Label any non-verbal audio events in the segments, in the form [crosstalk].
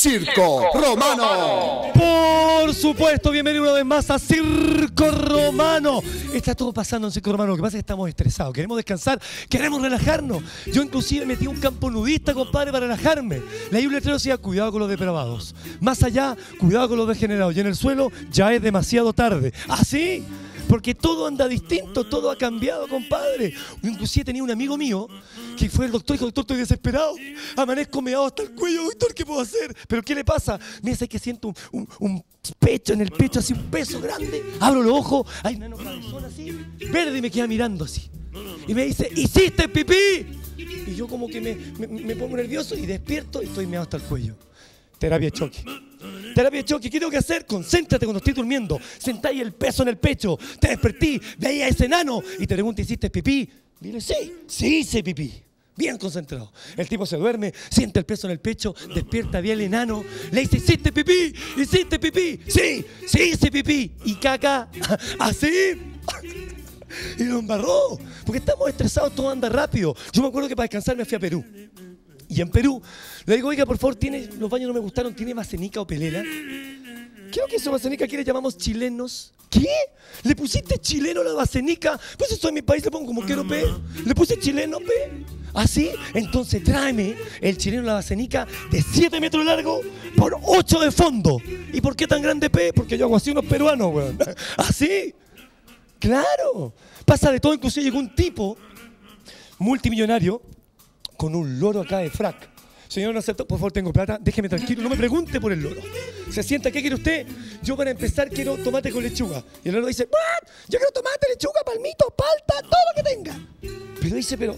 Circo Romano. Por supuesto, bienvenido una vez más a Circo Romano. Está todo pasando en Circo Romano. Lo que pasa es que estamos estresados. Queremos descansar, queremos relajarnos. Yo inclusive metí un campo nudista, compadre, para relajarme. Leí un letrero decía, cuidado con los depravados. Más allá, cuidado con los degenerados. Y en el suelo ya es demasiado tarde. ¿Así? Porque todo anda distinto, todo ha cambiado, compadre. Inclusive tenía un amigo mío que fue el doctor y dijo, doctor, estoy desesperado. Amanezco meado hasta el cuello, doctor, ¿qué puedo hacer? ¿Pero qué le pasa? Me dice que siento un, pecho en el pecho, así un peso grande. Abro los ojos, hay una cabezón así, verde y me queda mirando así. Y me dice, ¿hiciste pipí? Y yo como que me, me- me pongo nervioso y despierto y estoy meado hasta el cuello. Terapia choque. Terapia de choque, ¿qué tengo que hacer? Concéntrate cuando estoy durmiendo. Sentáis el peso en el pecho. Te despertí, veía a ese enano y te pregunto, ¿hiciste pipí? Dile, sí, sí hice pipí. Bien concentrado. El tipo se duerme, siente el peso en el pecho, despierta bien el enano, le dice, ¿hiciste pipí? ¿Hiciste pipí? Sí, sí hice pipí. Y caca, [laughs] así. [laughs] Y lo embarró. Porque estamos estresados, todo anda rápido. Yo me acuerdo que para descansar me fui a Perú. Y en Perú, le digo, oiga, por favor, ¿tiene, los baños no me gustaron, ¿tiene macenica o pelela? Creo que eso macenica aquí le llamamos chilenos. ¿Qué? ¿Le pusiste chileno a la macenica? Pues eso en mi país le pongo como quiero pe. ¿Le puse chileno pe? ¿Así? Entonces tráeme el chileno a la macenica de 7 metros largo por 8 de fondo. ¿Y por qué tan grande pe? Porque yo hago así unos peruanos, weón. [laughs] ¿Así? Claro. Pasa de todo, inclusive llegó un tipo multimillonario con un loro acá de frac. Señor, no acepto, por favor, tengo plata, déjeme tranquilo, no me pregunte por el loro. Se sienta, ¿qué quiere usted? Yo para empezar quiero tomate con lechuga. Y el loro dice, "What? Yo quiero tomate, lechuga, palmito, palta, todo lo que tenga. Pero dice, pero,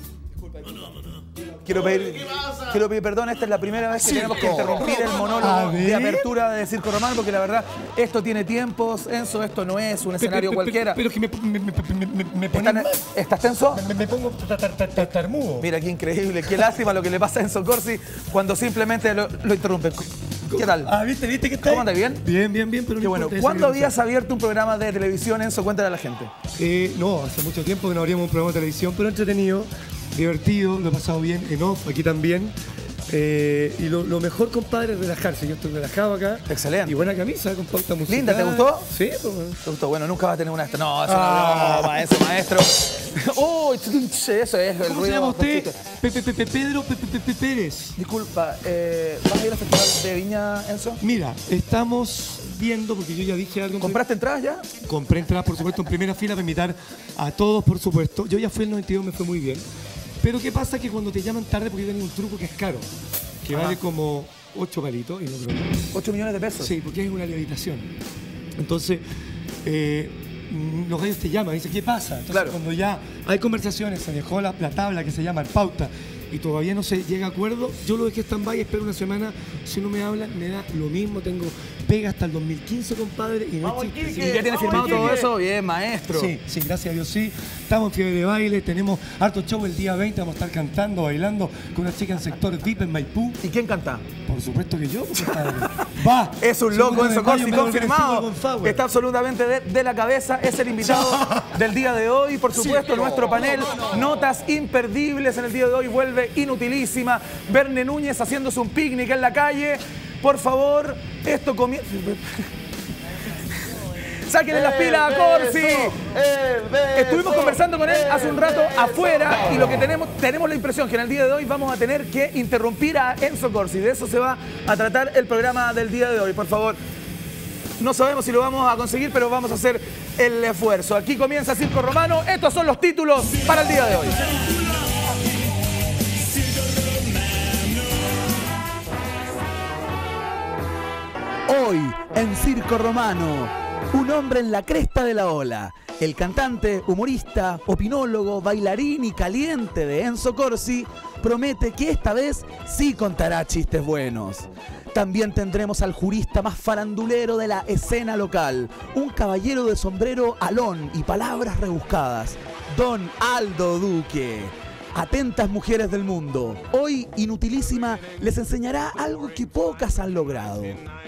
Quiero pedir, quiero pedir perdón, esta es la primera vez que tenemos que interrumpir el monólogo de apertura de Circo Romano, porque la verdad, esto tiene tiempos, Enzo, esto no es un escenario Pe- pe- pe- cualquiera. Pero que me, me, me, me, me- me pone ¿Están- mal. ¿Estás tenso? Me, me pongo tar- tar- tar- tar- tarmudo. Mira, qué increíble, qué lástima lo que le pasa a Enzo Corsi cuando simplemente lo, lo interrumpen. ¿Qué tal? Ah, ¿viste? ¿Viste que está ¿Cómo andas? ¿Bien? Bien, bien, bien, pero no Qué bueno. ¿Cuándo habías abierto un programa de televisión, Enzo? Cuéntale a la gente. Eh, no, hace mucho tiempo que no abríamos un programa de televisión, pero entretenido, divertido, lo he pasado bien en off, aquí también. Eh, y lo, lo mejor, compadre, es relajarse. Yo estoy relajado acá. Excelente. Y buena camisa con pauta musical. Linda, ¿te gustó? Sí, pues. ¿Te gustó? Bueno, nunca va a tener una... No, eso Ah. no, broma, eso, maestro. [laughs] Uy, eso es el ¿Cómo se llama usted? Pepe Pepe Pedro Pepe Pepe Pérez. Disculpa, eh, ¿vas a ir al Festival de Viña, Enzo? Mira, estamos viendo, porque yo ya dije algo. ¿Compraste entradas ya? Compré entradas, por supuesto, en primera fila para invitar a todos, por supuesto. Yo ya fui el 92, me fue muy bien. Pero ¿qué pasa? Que cuando te llaman tarde, porque tengo un truco que es caro, que Ajá. vale como 8 palitos, y no broma. 8 millones de pesos. Sí, porque es una levitación. Entonces, eh, los gallos te llaman, dicen, ¿qué pasa? Entonces, Claro. cuando ya hay conversaciones, se dejó la, la tabla que se llama el pauta y todavía no se llega a acuerdo, yo lo dejé stand-by, espero una semana, si no me hablan, me da lo mismo, tengo pega hasta el 2015, compadre, y no es chiste, ¿Y sí. ya tienes firmado todo eso? Bien, maestro. Sí, sí, gracias a Dios sí. Estamos en fiebre de baile, tenemos harto show el día 20, vamos a estar cantando, bailando con una chica en sector VIP en Maipú. ¿Y quién canta? Por supuesto que yo, compadre. [laughs] Va. Es un loco, Enzo Corsi, confirmado. con. Está absolutamente de, de la cabeza. Es el invitado [laughs] del día de hoy. Por supuesto, nuestro panel. Notas imperdibles en el día de hoy. Vuelve inutilísima. Verne Núñez haciéndose un picnic en la calle. Por favor, esto comienza. Sáquenle las pilas a Corsi. Estuvimos conversando con él hace un rato afuera y lo que tenemos, tenemos la impresión que en el día de hoy vamos a tener que interrumpir a Enzo Corsi. De eso se va a tratar el programa del día de hoy. Por favor, no sabemos si lo vamos a conseguir, pero vamos a hacer el esfuerzo. Aquí comienza Circo Romano. Estos son los títulos para el día de hoy. Hoy, en Circo Romano, un hombre en la cresta de la ola. El cantante, humorista, opinólogo, bailarín y caliente de Enzo Corsi promete que esta vez sí contará chistes buenos. También tendremos al jurista más farandulero de la escena local, un caballero de sombrero alón y palabras rebuscadas, Don Aldo Duque. Atentas mujeres del mundo, hoy Inutilísima les enseñará algo que pocas han logrado.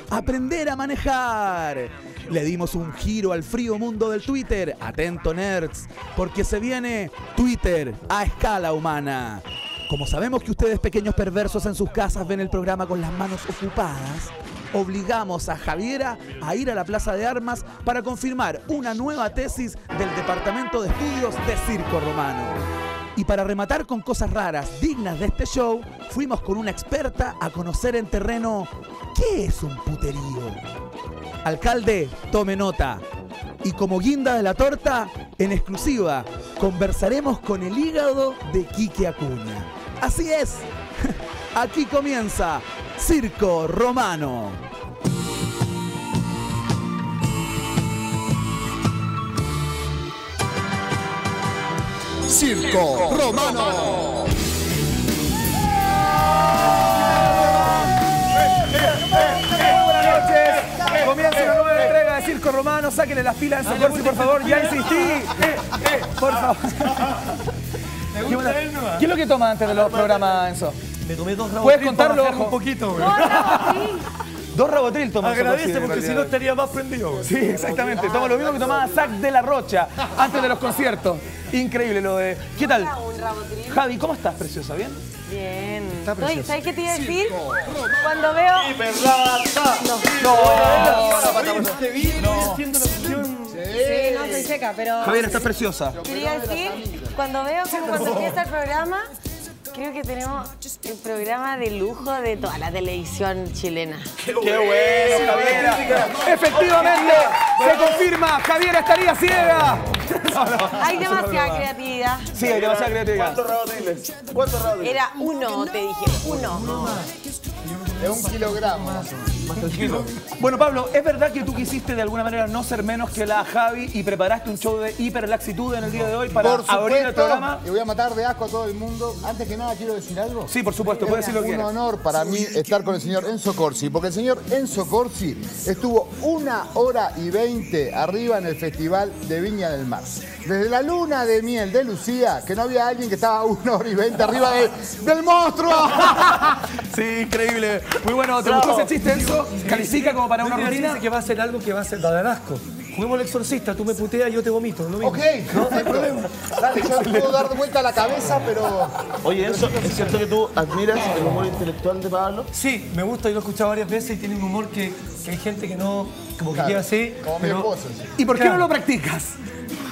Aprender a manejar. Le dimos un giro al frío mundo del Twitter. Atento nerds, porque se viene Twitter a escala humana. Como sabemos que ustedes pequeños perversos en sus casas ven el programa con las manos ocupadas, obligamos a Javiera a ir a la Plaza de Armas para confirmar una nueva tesis del Departamento de Estudios de Circo Romano. Y para rematar con cosas raras dignas de este show, fuimos con una experta a conocer en terreno qué es un puterío. Alcalde, tome nota. Y como guinda de la torta, en exclusiva, conversaremos con el hígado de Quique Acuña. Así es, [laughs] aquí comienza Circo Romano. Circo Romano. Buenas noches. Comienza una nueva entrega de Circo Romano. Sáquenle las pilas a Enzo Corsi, por favor. Ya insistí. Por favor. ¿Qué buena- ¿Qué es lo que toma antes de los programas, Enzo? Me tomé dos ¿Puedes Rabotril para contarlo, un poquito, güey. Dos Rabotril Corsi Agradece porque si no estaría más prendido, güey. Sí, exactamente. Toma lo mismo que tomaba Zac de la Rocha antes de los conciertos. Increíble lo de. ¿Qué tal? Javi, ¿cómo estás, preciosa? ¿Bien? Bien. Está precioso. ¿Sabes qué te iba a decir? Cuando veo. Sí, no, estoy seca, pero. Javier, estás preciosa. Quería decir, cuando veo como cuando empieza el programa, creo que tenemos el programa de lujo de toda la televisión chilena. ¡Qué bueno, Javiera! Efectivamente, se confirma, Javiera estaría ciega. Hay demasiada creatividad. Sí, hay demasiada creatividad. Era uno, te dije, uno. Es un kilogramo. Bueno, Pablo, ¿es verdad que tú quisiste de alguna manera no ser menos que la Javi y preparaste un show de hiperlaxitud en el día de hoy para Por abrir el supuesto, programa? y voy a matar de asco a todo el mundo. Antes que nada, quiero decir algo. Sí, por supuesto, puedes decir lo que un honor para mí estar con el señor Enzo Corsi, porque el señor Enzo Corsi estuvo una hora y veinte arriba en el Festival de Viña del Mar. Desde la luna de miel de Lucía, que no había alguien que estaba una hora y veinte arriba de- del monstruo. [laughs] Sí, increíble. Muy bueno, ¿te gustó ese chiste, Enzo? ¿Califica como para una rutina? dice que va a hacer algo que va a ser va a dar asco. Juguemos el exorcista, tú me puteas y yo te vomito. Lo mismo. ok, no hay problema. Dale, yo te puedo dar de vuelta la cabeza, pero. Oye, Enzo, ¿es cierto que tú admiras el humor intelectual de Pablo? Sí, me gusta y lo he escuchado varias veces y tiene un humor que, que hay gente que no, como que Claro, queda así. Como mi sí. ¿Y por qué Claro. no lo practicas?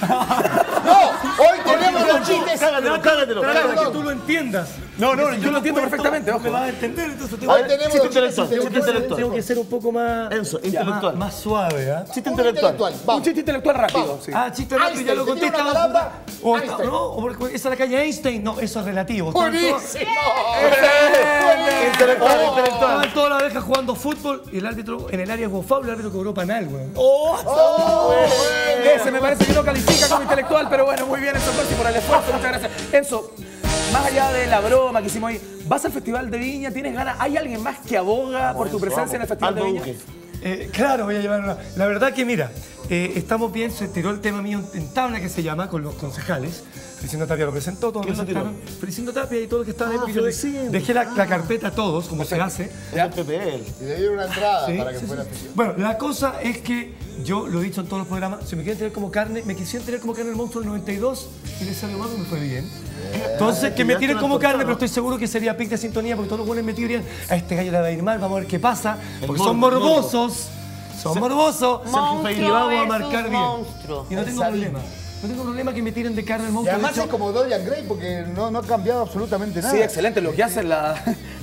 ¡No! Hoy tenemos los chistes. Cágatelo, cágatelo. Para que tú lo entiendas. No, no, yo lo entiendo perfectamente, no ojo. Me vas a entender, entonces tenemos chiste intelectual, chiste intelectual. tengo que ser un poco más. Enzo, intelectual. Más, suave, ¿ah? Chiste Un intelectual. intelectual. Un Vamos. chiste intelectual rápido, sí. Ah, chiste rápido, ya lo Einstein, conté. ¿te tiene una estaba- palabra? o- no, esa es la calle Einstein. No, eso es relativo. Intelectual, Oh. intelectual. Estaban todas las abejas jugando fútbol y el árbitro en el área es foul, el árbitro cobró panal, güey. Ese me parece que no califica como intelectual, pero bueno, muy bien, Enzo Corsi, por el esfuerzo, muchas gracias. Enzo, más allá de la broma que hicimos hoy, ¿vas al Festival de Viña? ¿Tienes ganas? ¿Hay alguien más que aboga por tu presencia en el Festival de Viña? Eh, claro, voy a llevar una. La verdad que mira, eh, estamos bien, se tiró el tema mío en tabla que se llama con los concejales. Felicindo Tapia lo presentó, todos lo ¿Quién lo presentaron. Felicindo Tapia y todos los que estaban ahí, Ah, porque yo de- Felicindo. dejé la, la carpeta a todos, como se hace. Es el PPL. Y le dieron una entrada Sí, para que sí, fuera sí. Bueno, la cosa es que yo lo he dicho en todos los programas, si me quieren tener como carne, me quisieron tener como carne el monstruo del 92 y les salió mal y me fue bien. Entonces, que me tiren como carne, pero estoy seguro que sería pic de sintonía porque todos los buenos me dirían, a este gallo le va a ir mal, vamos a ver qué pasa, porque son morbo, morbosos, son morbosos Monstruo y vamos a marcar bien. monstruo. Y no tengo problema, no tengo problema que me tiren de carne el Y monstruo. de además hecho- es como Dorian Gray porque no, no ha cambiado absolutamente nada. Sí, excelente, lo que hace la...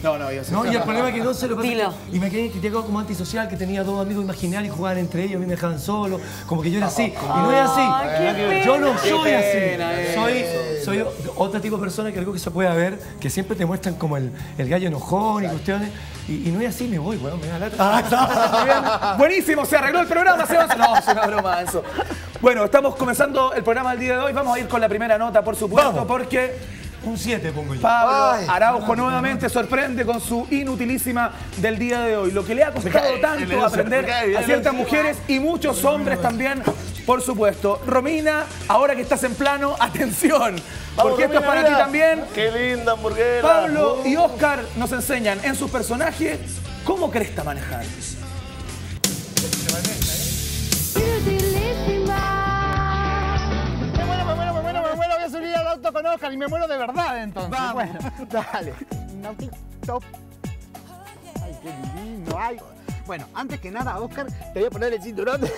No, no, yo sé. No, y el problema es que no se lo pasa Dilo. que- Y me quedé criticado como antisocial, que tenía dos amigos imaginarios y jugaban entre ellos, a mí me dejaban solo, como que yo era así. Y no es así. Yo no soy así. pena Soy, soy otro tipo de persona que algo que se pueda ver, que siempre te muestran como el, el gallo enojón y cuestiones. Y, y no es así, me voy, weón, me da lata. Ah. [laughs] Buenísimo, se arregló el programa, se avanza. [laughs] No, es una broma, Enzo. Bueno, estamos comenzando el programa del día de hoy. Vamos a ir con la primera nota, por supuesto, Vamos. porque Un 7 pongo yo. Pablo Araujo nuevamente sorprende con su inutilísima del día de hoy. Lo que le ha costado cae, tanto aprender me cae bien a ciertas mujeres y muchos hombres también, por supuesto. Romina, ahora que estás en plano, [laughs] atención, porque esto es para ti también. Qué linda hamburguesa. Pablo y Oscar nos enseñan en sus personajes cómo cresta manejar. Auto con Oscar y me muero de verdad entonces. Vamos. Bueno, [laughs] dale. Ay, qué divino. Ay. Bueno, antes que nada, Oscar, te voy a poner el cinturón de,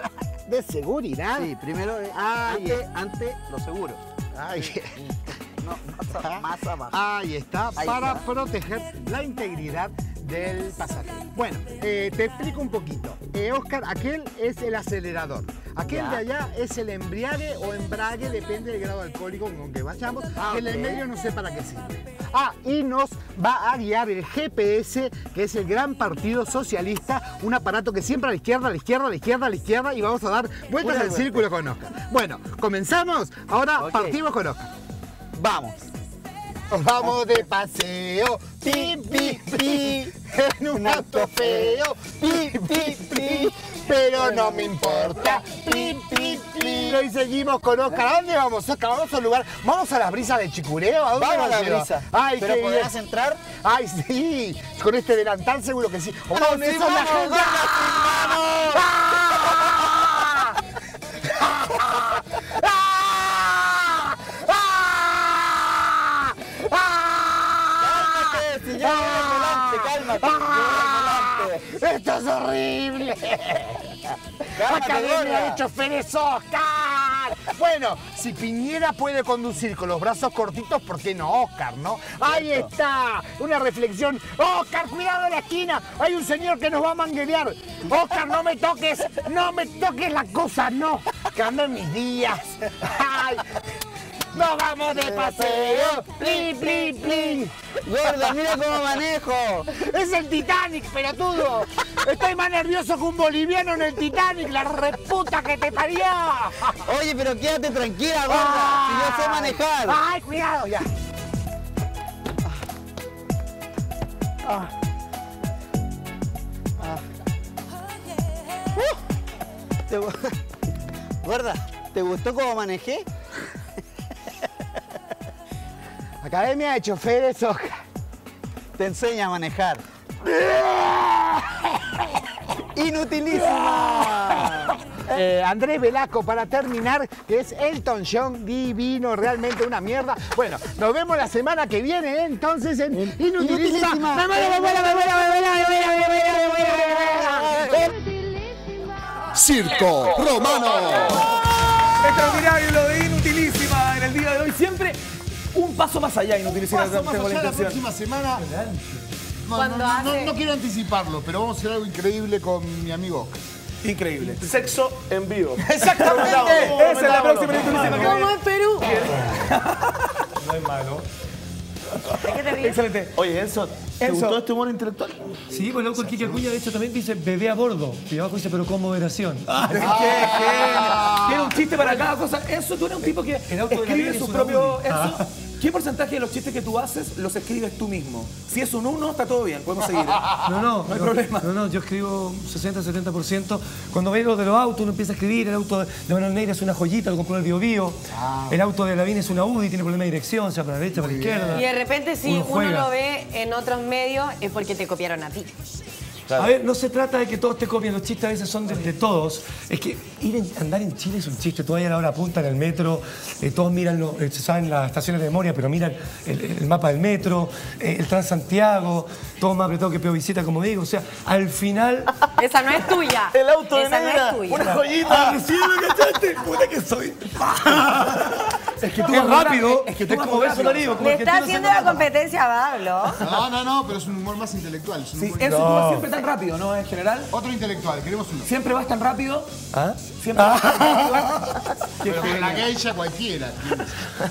[laughs] de seguridad. Sí, primero eh, Ahí ante, ante lo seguro. Ahí, No, más, a- más abajo. ahí está, Ahí para está. proteger la integridad del pasajero. Bueno, eh, te explico un poquito. Eh, Oscar, aquel es el acelerador. Aquel Ya. de allá es el embriague o embrague, depende del grado alcohólico con que vayamos. Ah, el del medio no sé para qué sirve. Ah, y nos va a guiar el GPS, que es el Gran Partido Socialista, un aparato que siempre a la izquierda, a la izquierda, a la izquierda, a la izquierda, y vamos a dar vueltas al círculo con Oscar. Bueno, comenzamos. Ahora partimos con Oscar. Vamos. Vamos de paseo, pi, pi, pi, en un auto feo, pi, pi, pi, pero no me importa, pi, pi, pi. Y seguimos con Oscar. ¿A dónde vamos, Oscar? Vamos a un lugar, vamos a la brisa de Chicureo. ¿A dónde Vamos a la brisa. Ay, Pero qué podrás bien. entrar. Ay, sí, con este delantal seguro que sí. ¡Con ¡Vamos, eso sí, la vamos, gente! vamos, ¡Ah! ¡Esto es horrible! Academia de choferes Oscar. Bueno, si Piñera puede conducir con los brazos cortitos, ¿por qué no Oscar, no? Ahí está, una reflexión. Oscar, cuidado en la esquina. Hay un señor que nos va a manguerear. Oscar, no me toques, no me toques la cosa, no. En mis días. Ay. Nos vamos de paseo. Pli, pli, pli. Gorda, mira cómo manejo. Es el Titanic, pelotudo. Estoy más nervioso que un boliviano en el Titanic, la reputa que te parió. Oye, pero quédate tranquila, gorda. Si yo sé manejar. Ay, cuidado, ya. Te gu- [laughs] Gorda, ¿te gustó cómo manejé? Academia de Choferes Oscar. Te enseña a manejar. ¡Inutilísima! [laughs] Eh, Andrés Velasco para terminar, que es Elton John, divino, realmente una mierda. Bueno, nos vemos la semana que viene, ¿eh? entonces en Inutilísima. Inutilísima. Me muero, me paso más allá, Inutilísima. Paso más tengo la allá la próxima semana. No, no, no, hace- no quiero anticiparlo, pero vamos a hacer algo increíble con mi amigo. Increíble. Sexo en vivo. [laughs] Exactamente. Esa es la próxima Como en Perú. [laughs] No es malo. Excelente. Oye, Enzo, ¿te Enzo. gustó este humor intelectual? Sí, pues loco, el Kike Acuña de hecho también dice bebé a bordo. Y abajo dice, pero con moderación. ¡Qué genio! Tiene un chiste para cada cosa. Eso, tú eres un tipo que escribe vida sus es ¿Qué porcentaje de los chistes que tú haces los escribes tú mismo? Si es un 1, está todo bien, podemos seguir. [laughs] No, no, No hay problema. No, no, yo escribo 60, 70%. Cuando veo lo de los autos, uno empieza a escribir. El auto de Manuel Neira es una joyita, lo compró en el Bio Bio. El auto de Lavín es una Audi, tiene problema de dirección, sea para la derecha, para la izquierda. Y de repente si Uno lo ve en otros medios es porque te copiaron a ti. A ver, no se trata de que todos te copien, los chistes a veces son de, de todos. Es que ir en- andar en Chile es un chiste. Tú vas a la hora punta en el metro, eh, todos miran, lo- eh, saben las estaciones de memoria, pero miran el, el mapa del metro, eh, el Transantiago, todo más apretado que Peo Visita, como digo. O sea, al final... [laughs] Esa no es tuya. El auto de Esa no es tuya. una joyita. ¡Ah, recién me cachaste! ¡Puta que soy! [laughs] Es que tú Es vas rápido, Es que tú vas como verso rápido. nariz, como Le está haciendo la competencia a Pablo. No, no, no, pero es un humor más intelectual. Es un Sí, humor eso tú vas siempre tan rápido, ¿no? En general. Otro intelectual, queremos uno. Siempre vas tan rápido. ¿Ah? Siempre vas tan [laughs] rápido. Pero con la geisha cualquiera.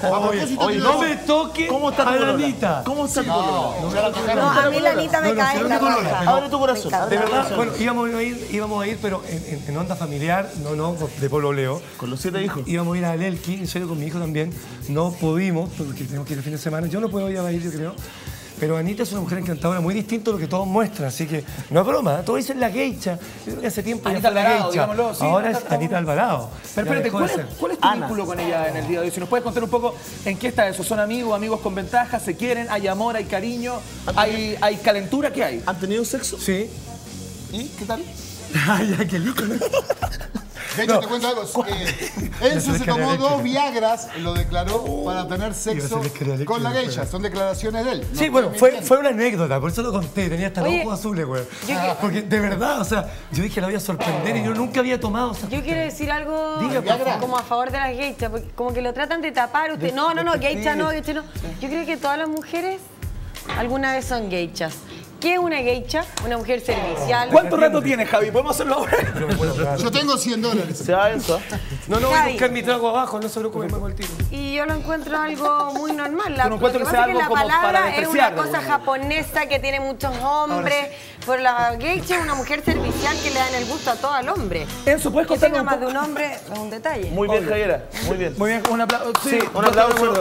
Oye, oye, no me toque ¿Cómo está a la? Anita. ¿Cómo está tu No, no a mí la Anita me cae en la Abre tu corazón. De verdad, bueno, íbamos a ir, íbamos a ir pero en onda familiar, no, no, de pololeo. Con los siete hijos. Íbamos a ir a Lelki, en serio, con mi hijo también. No pudimos, porque tenemos que ir el fin de semana. Yo no puedo ir a ir, yo creo. Pero Anita es una mujer encantadora, muy distinto a lo que todos muestran, así que no es broma, ¿eh? todos dicen la geisha. Yo creo que hace tiempo Anita ya fue la Alvarado, geisha. digámoslo, sí, Ahora es Anita Alvarado. Pero espérate, ¿cuál es, cuál es tu Ana. vínculo con ella en el día de hoy? Si nos puedes contar un poco en qué está eso. ¿Son amigos, amigos con ventaja? ¿Se quieren? ¿Hay amor? ¿Hay cariño? ¿Hay, hay calentura? ¿Qué hay? ¿Han tenido sexo? Sí. ¿Y qué tal? Ay, qué lindo. De hecho, te cuento algo. eh, Enzo se tomó dos Viagras, lo declaró para tener sexo quería con la después. geisha. Son declaraciones de él. No Sí, estoy bueno, fue, mintiendo. fue una anécdota, por eso lo conté, tenía hasta los Oye, ojos azules, güey. Porque de verdad, o sea, yo dije la voy a sorprender y yo nunca había tomado esa Yo quiero decir algo Diga, por favor. como a favor de las geishas, porque como que lo tratan de tapar usted. No, no, no, geisha no, geisha no. Yo creo que todas las mujeres alguna vez son geishas. ¿Qué es una geisha? Una mujer servicial. ¿Cuánto rato tienes, Javi? ¿Podemos hacerlo ahora? Yo tengo 100 dólares. Se va Enzo. No, no, voy a buscar mi trago abajo, no se preocupe, me hago el tiro. Y yo lo encuentro algo muy normal. La, Yo no encuentro lo que que sea es que algo la como para palabra es despreciar, una cosa japonesa que tiene muchos hombres. Pero la geisha es una mujer servicial que le dan el gusto a todo el hombre. Enzo, ¿puedes Que tenga más de un hombre es un detalle. Muy bien, Javiera. Muy bien. Muy bien, un aplauso. Sí, un aplauso.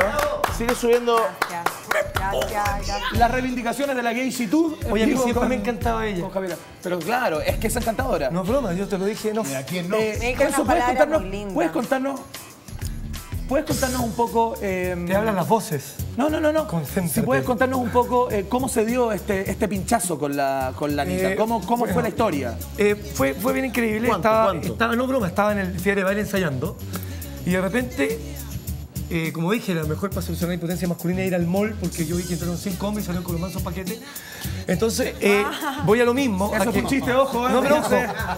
Sigue subiendo. Gracias, gracias, gracias. Las reivindicaciones de la gaysitud. Oye, a mí siempre con- me encantaba ella. Pero claro, es que es encantadora. No es broma, yo te lo dije, no. ¿A quién no? Eh, Me dijo Enzo, una ¿puedes contarnos, muy linda. ¿puedes contarnos, puedes contarnos un poco? eh, Te hablan las voces. No, no, no, no. Concéntrate. Si puedes contarnos un poco eh, cómo se dio este, este pinchazo con la, con la Anita. Eh, ¿Cómo, cómo bueno. fue la historia? Eh, fue, fue bien increíble. ¿Cuánto, estaba, cuánto? estaba, no broma, estaba en el Fiebre de Baile ensayando. Y de repente, eh, como dije, la mejor para solucionar la impotencia masculina era ir al mall, porque yo vi que entraron cinco hombres y salieron con los mansos paquetes. Entonces, eh, voy a lo mismo. Eso a fue un chiste, ojo, eh. No, pero ojo,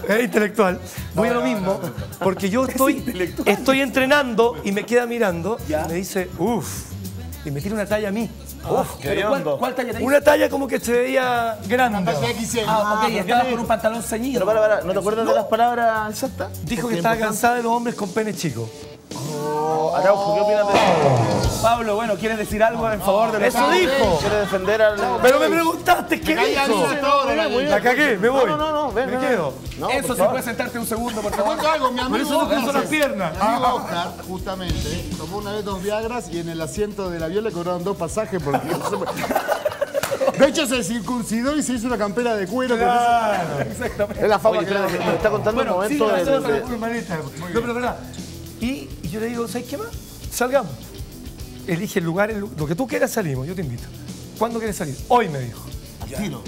es intelectual. Voy a lo mismo, porque yo estoy, estoy entrenando y me queda mirando Ya. y me dice, uff, y me tira una talla a mí. Uf, qué Pero ¿cuál, cuál talla te? Una talla como que se veía grande. Talla XL. Ah, ok, estabas con un pantalón ceñido. Pero para, para, ¿no te acuerdas de las palabras exactas? Dijo que estaba cansada de los hombres con pene chico. Araujo, ¿qué opinas de eso? Pablo, bueno, ¿quieres decir algo en favor de los Eso dijo. ¿Quiere defender al.? Pero me preguntaste, ¿qué dijo? la- cagué, me voy. No, no, no, ven, Me quedo. No, Eso, si puedes sentarte un segundo, por Te favor. cuento algo, mi amigo Por eso no cruzo las piernas. Mi amigo Oscar, justamente, tomó una vez dos Viagras y en el asiento del avión le cobraron dos pasajes porque De hecho, se circuncidó y se hizo una campera de cuero. eso. Exactamente. Es la fama Oye, que me está contando Bueno, el sí, momento gracias. de- No, pero verdad. Y, y yo le digo, ¿sabes qué más? Salgamos. Elige el lugar, el lo que tú quieras salimos, yo te invito. ¿Cuándo quieres salir? Hoy me dijo. Tiro.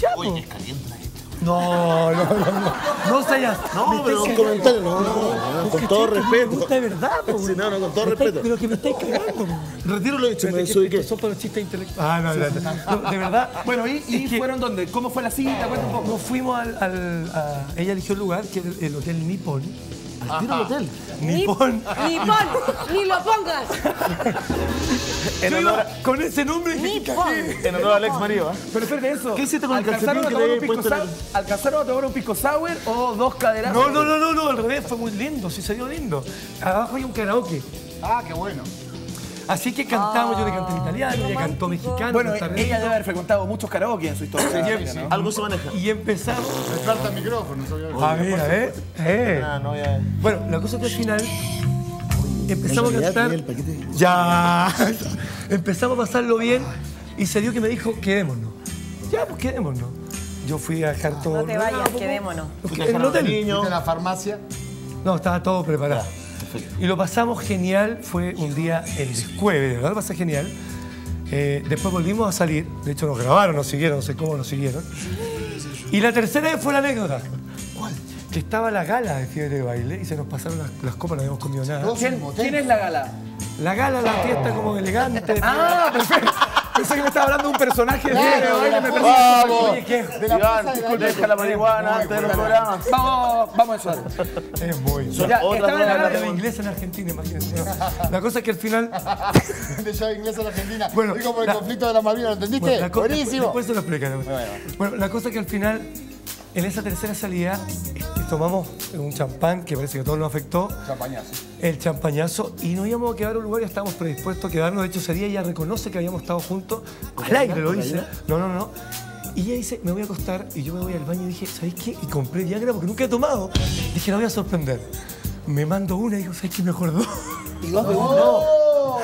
Ya, Oye, po. es caliente la gente. No, no, no, no. No, Sayas. No, pero un comentario, no, no, no, con todo Me respeto. gusta de verdad, po. Sí, no, no, con todo respeto. Pero que me estáis cagando, po. Retiro lo dicho, me desubiqué. Son para los chistes intelectuales. Ah, no, no, no, de verdad. Bueno, ¿y, y Es que fueron dónde? ¿Cómo fue la cita? Cuenta un poco. Nos fuimos al. al- a- ella eligió el lugar, que era el, el Hotel Nippon. Al tiro al hotel. Nippon. Ni pon, ni lo pongas. [laughs] En Yo honor, iba con ese nombre y Ni dije, pon. en honor a Alex Mario, ¿ah? Pero espérate eso. ¿Qué hiciste con el ¿Alcanzaron calcetín a que tomar le un habías pisco puesto en sour? ¿Alcanzaron a tomar un pisco sour o dos caderas? No, no, no, no, no, al revés, fue muy lindo, sí se dio lindo. Abajo hay un karaoke. Ah, qué bueno. Así que cantamos, yo le canté en italiano, ella cantó mexicano. Bueno, ella debe haber frecuentado muchos karaoke en su historia. Sí, ¿no? Algo se maneja. Y empezamos. Me falta el micrófono. sabía. Ah, mira, ¿eh? ¿eh? Ah, no, ya. Bueno, la cosa es que al final empezamos a cantar. Ya. [laughs] empezamos a pasarlo bien y se dio que me dijo, quedémonos. Ya, pues quedémonos. Yo fui a dejar todo. No te vayas, ordenado, quedémonos. Fuiste a la farmacia. No, estaba todo preparado. Y lo pasamos genial, fue un día el descueve, de verdad lo pasé genial. Eh, después volvimos a salir, de hecho nos grabaron, nos siguieron, no sé cómo nos siguieron. Y la tercera vez fue la anécdota. ¿Cuál? Que estaba la gala de fiebre de baile y se nos pasaron las, las copas, no habíamos comido nada. ¿Quién, quién es la gala? La gala, la fiesta como elegante. Ah, perfecto. Pensé que me estaba hablando de un personaje de de la me perdí. ¡Vamos! Oye, ¿qué? De la Iván, la deja la marihuana antes de los programas. Vamos, vamos a eso. Es muy... Ya, Otra estaba en la droga gala de inglés en Argentina, imagínense. La cosa es que al final... [laughs] de llave inglesa en Argentina. Bueno, Digo por el la- conflicto de la Malvinas, ¿lo entendiste? Bueno, la co- Buenísimo. Después se lo explican. Bueno, la cosa es que al final, en esa tercera salida, eh, tomamos un champán que parece que a todos nos afectó. Champañazo. El champañazo. Y nos íbamos a quedar a un lugar y estábamos predispuestos a quedarnos. De hecho, ese día ella reconoce que habíamos estado juntos. Al aire lo dice. No, no, no. Y ella dice, me voy a acostar y yo me voy al baño y dije, ¿sabéis qué? Y compré Viagra porque nunca he tomado. Dije, la voy a sorprender. Me mando una y digo, ¿sabéis qué? Mejor dos. Y dos de uno.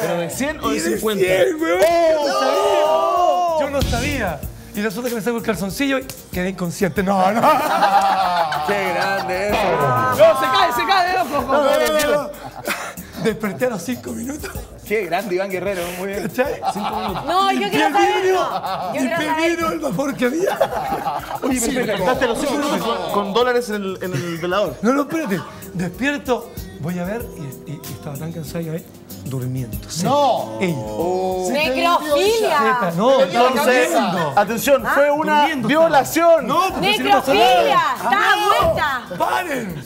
¿Pero de 100 o de 50? ¡Cien, weón! Yo no. Yo no sabía. Y resulta que me saco el calzoncillo y quedé inconsciente. No, no. [laughs] Qué grande eso. No, se cae, se cae, ojo, ojo. No, no, no, no. Desperté a los cinco minutos. Qué grande Iván Guerrero, muy bien. ¿Cachai? No, yo quiero saberlo. Yo y quiero el vapor que había. Oye, perfecto. Gastaste los cinco minutos con, con dólares en el, en el velador. No, no, espérate. Despierto, voy a ver y, y- y estaba tan cansada y ahí durmiendo. No. Ella. Necrofilia. Zeta, no, Entonces, durmiendo. atención, fue una Durmiendo violación. No, porque si no pasó Necrofilia. Está muerta. ¡Paren!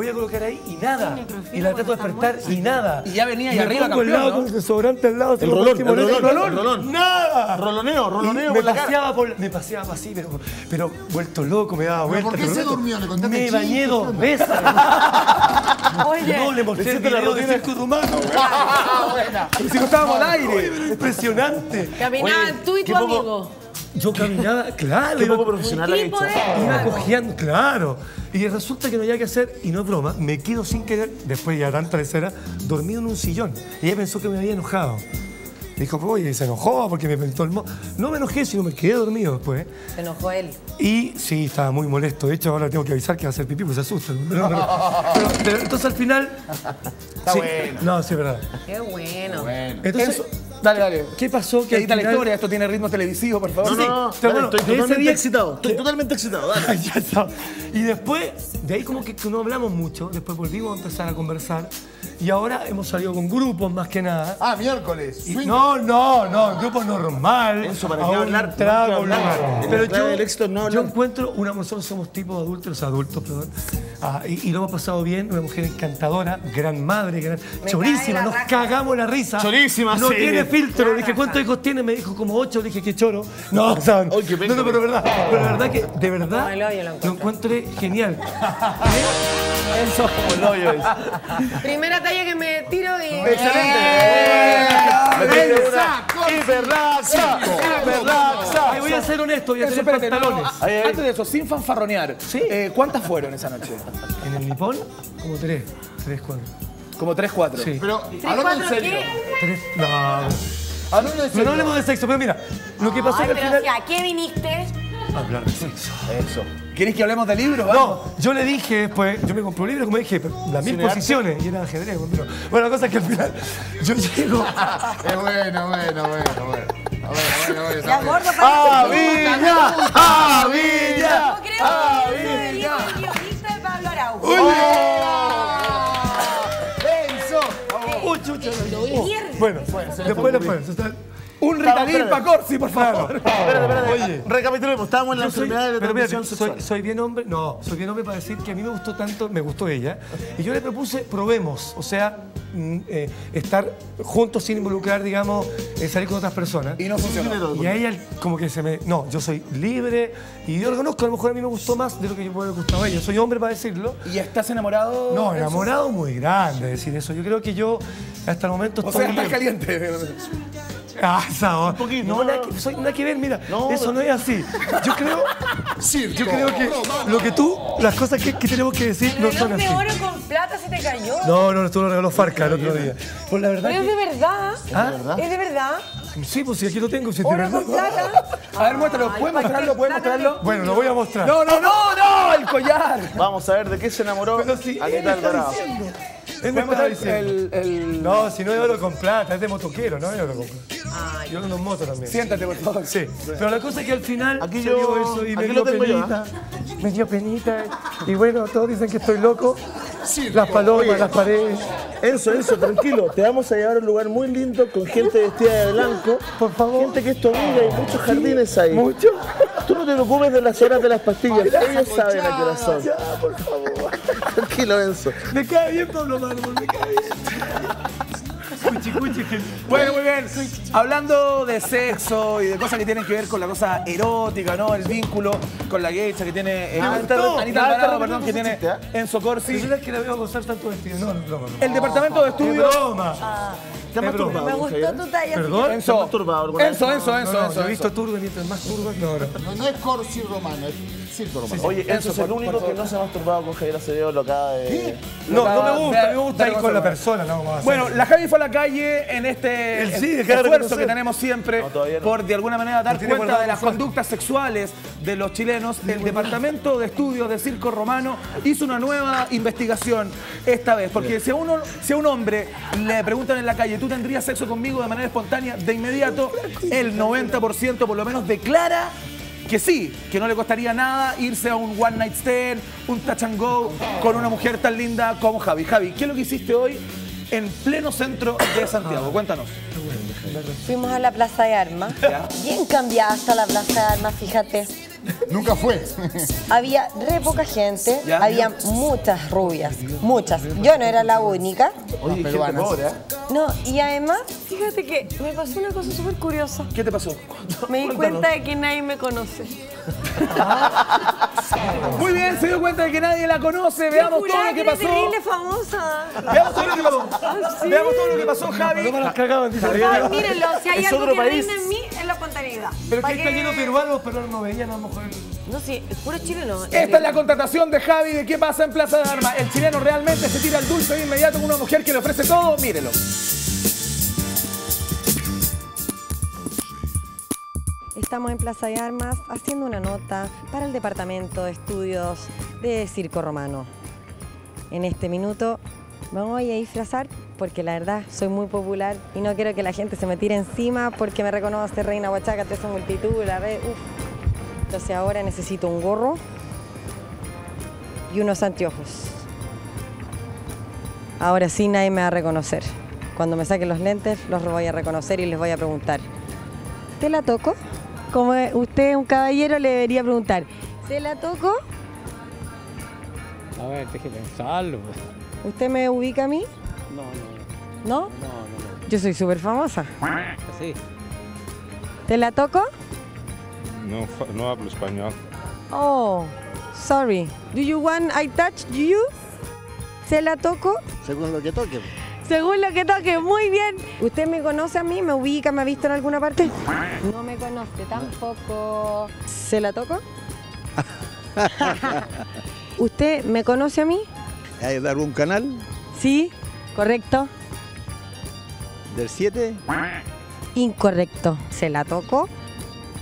Voy a colocar ahí y nada. Y la trato de despertar y nada. Y ya venía ahí Me arriba, pongo al campeón, lado ¿no? con el desodorante al lado. El tengo rolón, último el leche, rolón, el rolón. ¡Nada! Roloneo, roloneo me por la cara. paseaba por, me paseaba así, pero, pero vuelto loco, me daba ¿Pero vueltas. por qué el se rato. durmió? ¿Le contaste Me chistes? bañé dos veces. [laughs] Oye. No, le mostré el hiciste la video de rutina. circo rumano. [laughs] Pero si no estábamos al aire. Impresionante. Caminaban tú y qué tu poco- amigo. Yo caminaba, claro. Qué iba- poco profesional la ¿Qué poder? hecha. Iba cojeando, claro. Y resulta que no había que hacer, y no es broma, me quedo sin querer, después ya tanta lecera, dormido en un sillón. Y ella pensó que me había enojado. Dijo, oye, se enojó porque me pintó el mo. No me enojé, sino me quedé dormido después. Se enojó él. Y sí, estaba muy molesto. De hecho, ahora tengo que avisar que va a hacer pipí, pues se asusta. Pero, [laughs] pero- pero- pero entonces al final. Está bueno. No, sí, es verdad. Qué bueno. Entonces, Eso- Dale, dale. ¿qué pasó? Que ahí está la historia, esto tiene ritmo televisivo, por favor. No, no, no. Sí, bueno, dale, estoy totalmente día- excitado. Estoy totalmente excitado. Dale. [laughs] Ya está. Y después, de ahí como que no hablamos mucho, después volvimos a empezar a conversar y ahora hemos salido con grupos más que nada. Ah, miércoles. Y- no, no, no, grupo normal. Eso, ¿para un hablar? ¿Para trago, hablar? Pero yo, éxito no yo encuentro una nosotros somos tipos adultos, adultos, perdón, ah, y, y lo hemos pasado bien, una mujer encantadora, gran madre, gran, Me chorísima, nos raja. cagamos la risa. Chorísima, No sí. tiene filtro. Le dije. ¿cuántos hijos tiene? Me dijo como ocho, le dije, qué choro. No, o sea, Ay, qué no, no, pero de verdad, pero la verdad que, de verdad, No, lo lo encontré genial. [laughs] Eso como el hoyo es. Primera talla que me tiro y. Una hiperlaxa, hiperlaxa. Ay, voy a ser honesto, voy a no, pantalones. Antes de eso, sin fanfarronear, eh, ¿cuántas fueron esa noche? En el nipón, como tres, tres, cuatro. Como 3, 4. Sí. Pero, ¿Tres, hablando en cuatro, serio. Tres, no. Hablando en Pero no serio. hablemos de sexo, pero mira, lo que pasó Ay, que al final... a qué viniste? Hablar de sexo. Eso. ¿Querés que hablemos de libros? No, yo le dije después, yo me compré un libro, como dije, las mil posiciones, y era ajedrez. Bueno, bueno, la cosa es que al final [laughs] yo llego... [laughs] Es bueno, bueno, bueno, bueno. A ver, a ver, a ver. Ya, a ver. gordo, ¡Ah, Villa! ¡Ah, Villa! Libro del guionista de Pablo Araujo. ¡Uy, chucha! Mierda. Bueno, después, después. Sea, Un Ritalin para Corsi, por favor. Espérate, espérate. Oye. Recapitulemos. Estábamos en la soy, enfermedad de mira, transmisión soy, sexual. soy bien hombre, no, soy bien hombre para decir que a mí me gustó tanto, me gustó ella, y yo le propuse, probemos, o sea, mm, eh, estar juntos sin involucrar, digamos, eh, salir con otras personas. Y no funcionó. Y a ella como que se me... No, yo soy libre y yo reconozco, a lo mejor a mí me gustó más de lo que yo me hubiera gustado a ella. Soy hombre para decirlo. ¿Y estás enamorado? No, enamorado muy grande decir eso. Yo creo que yo hasta el momento O sea, estoy... estás caliente. Ah, esa onda. poquito, no, no, nada que, soy, nada que ver, mira, No, eso no es así. Yo creo, Circo yo creo que lo que tú, las cosas que, que tenemos que decir no son así. oro con plata se te cayó. No, no, esto lo regaló Farca el otro día. Pues la verdad Pero es de verdad. ¿Ah? Es de verdad. Sí, pues si aquí lo tengo, si con plata. A ver, muéstralo. ¿Puedes mostrarlo? ¿Puedes mostrarlo? Bueno, lo voy a mostrar. No, no, no, no, el collar. Vamos a ver de qué se enamoró Pero si está. Él me ¿Puedes está mostrar diciendo. el, el... No, si no es oro con plata, es de motoquero, no es oro con plata. Yo ando en moto también. Siéntate, por favor. Sí, pero la cosa es que al final Aquí yo- dio eso y me dio penita. Me dio penita. Y bueno, todos dicen que estoy loco. Las palomas, las paredes. Enzo, Enzo, tranquilo. Te vamos a llevar a un lugar muy lindo con gente vestida de blanco. Por favor. Gente que es tu amiga y muchos jardines ahí. Mucho. Tú no te preocupes de las horas de las pastillas. Ellos saben a qué hora son. Ya, por favor. Tranquilo, Enzo. Me cae bien Pablo Mármol, me cae bien. Cuchi, cuchi, que- Bueno, muy bien. Hablando de sexo y de cosas que tienen que ver con la cosa erótica, ¿no? El vínculo con la geisha que tiene eh, Ah, Anita. Anita Ah, Alvarado, está perdón, que tiene Enzo ¿Es Corsi. verdad que la veo gozar tanto vestido? No, no, es broma. no. El departamento de Es estudio broma. ¿Te has masturbado Me gustó tu talla. ¿Perdón? ¿Te has Enzo? Enzo, Enzo, Enzo, No, no, Enzo. he visto turbo mientras más turbo. No, no. No, no es Corsi romano, es circo romano. Oye, Enzo es el único que no se ha masturbado con Javier Acevedo, lo acaba de... No, no me gusta, me gusta ir con la persona, no. Bueno, la Javi fue a la calle en este El sí, esfuerzo que tenemos siempre No, todavía no. por de alguna manera dar cuenta de las conductas sexuales de los chilenos. El Departamento de Estudios de Circo Romano hizo una nueva investigación esta vez. Porque si a, uno, si a un hombre le preguntan en la calle, ¿tú tendrías sexo conmigo de manera espontánea? De inmediato, el 90% por lo menos declara que sí, que no le costaría nada irse a un one night stand, un touch and go con una mujer tan linda como Javi. Javi, ¿qué es lo que hiciste hoy en pleno centro de Santiago? Cuéntanos. Fuimos a la Plaza de Armas. Bien cambiada hasta la Plaza de Armas, fíjate. Nunca fue. Había re poca gente, Ya. había muchas rubias, muchas. Yo no era la única. Oye, peruanas. ¿eh? No, y además, fíjate que me pasó una cosa súper curiosa. ¿Qué te pasó? Me di cuenta de que nadie me conoce. [laughs] Muy bien, se dio cuenta de que nadie la conoce. Veamos todo lo que pasó. terrible famosa. Veamos todo lo que pasó. sí. Veamos todo lo que pasó, Javi. No me las cagaban, dice Ay, Ariel. mírenlo, si hay Es algo otro que país. reina en mí, es la espontaneidad. Pero ¿Pa' que está qué? lleno de peruanos, pero no veían mejor. No, sí, es puro chileno. Esta es la contratación de Javi de qué pasa en Plaza de Armas. El chileno realmente se tira el dulce de inmediato con una mujer que le ofrece todo. Mírelo. Estamos en Plaza de Armas haciendo una nota para el Departamento de Estudios de Circo Romano. En este minuto me voy a disfrazar porque la verdad soy muy popular y no quiero que la gente se me tire encima porque me reconoce Reina Huachaca, esa multitud, la red, uf. Entonces ahora necesito un gorro y unos anteojos. Ahora sí nadie me va a reconocer. Cuando me saquen los lentes los voy a reconocer y les voy a preguntar. ¿Te la toco? Como usted es un caballero le debería preguntar. ¿Se la toco? A ver, deje pensarlo. ¿Usted me ubica a mí? No, no, ¿No? no, no, Yo soy súper famosa. no. Sí. ¿Te la toco? No, fa- no hablo español. Oh, sorry. Do you want I touch you? ¿Se la toco? Según lo que toque. Según lo que toque, muy bien. ¿Usted me conoce a mí? ¿Me ubica? ¿Me ha visto en alguna parte? No me conoce tampoco. ¿Se la toco? [laughs] ¿Usted me conoce a mí? ¿Hay de algún canal? Sí, correcto. ¿Del 7? Incorrecto. ¿Se la tocó?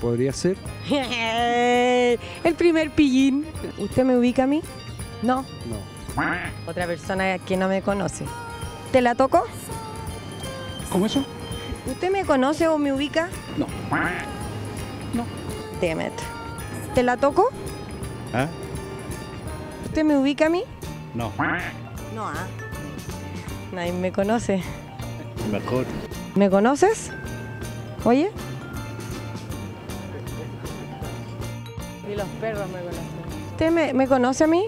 Podría ser. [laughs] El primer pillín. ¿Usted me ubica a mí? No. No. Otra persona que no me conoce. ¿Te la toco? ¿Cómo eso? ¿Usted me conoce o me ubica? No. No. Damn it. ¿Te la toco? ¿Ah? ¿Usted me ubica a mí? No. No, ah. Nadie me conoce. Mejor. ¿Me conoces? Oye. Los perros me conocen. ¿Usted me, me conoce a mí?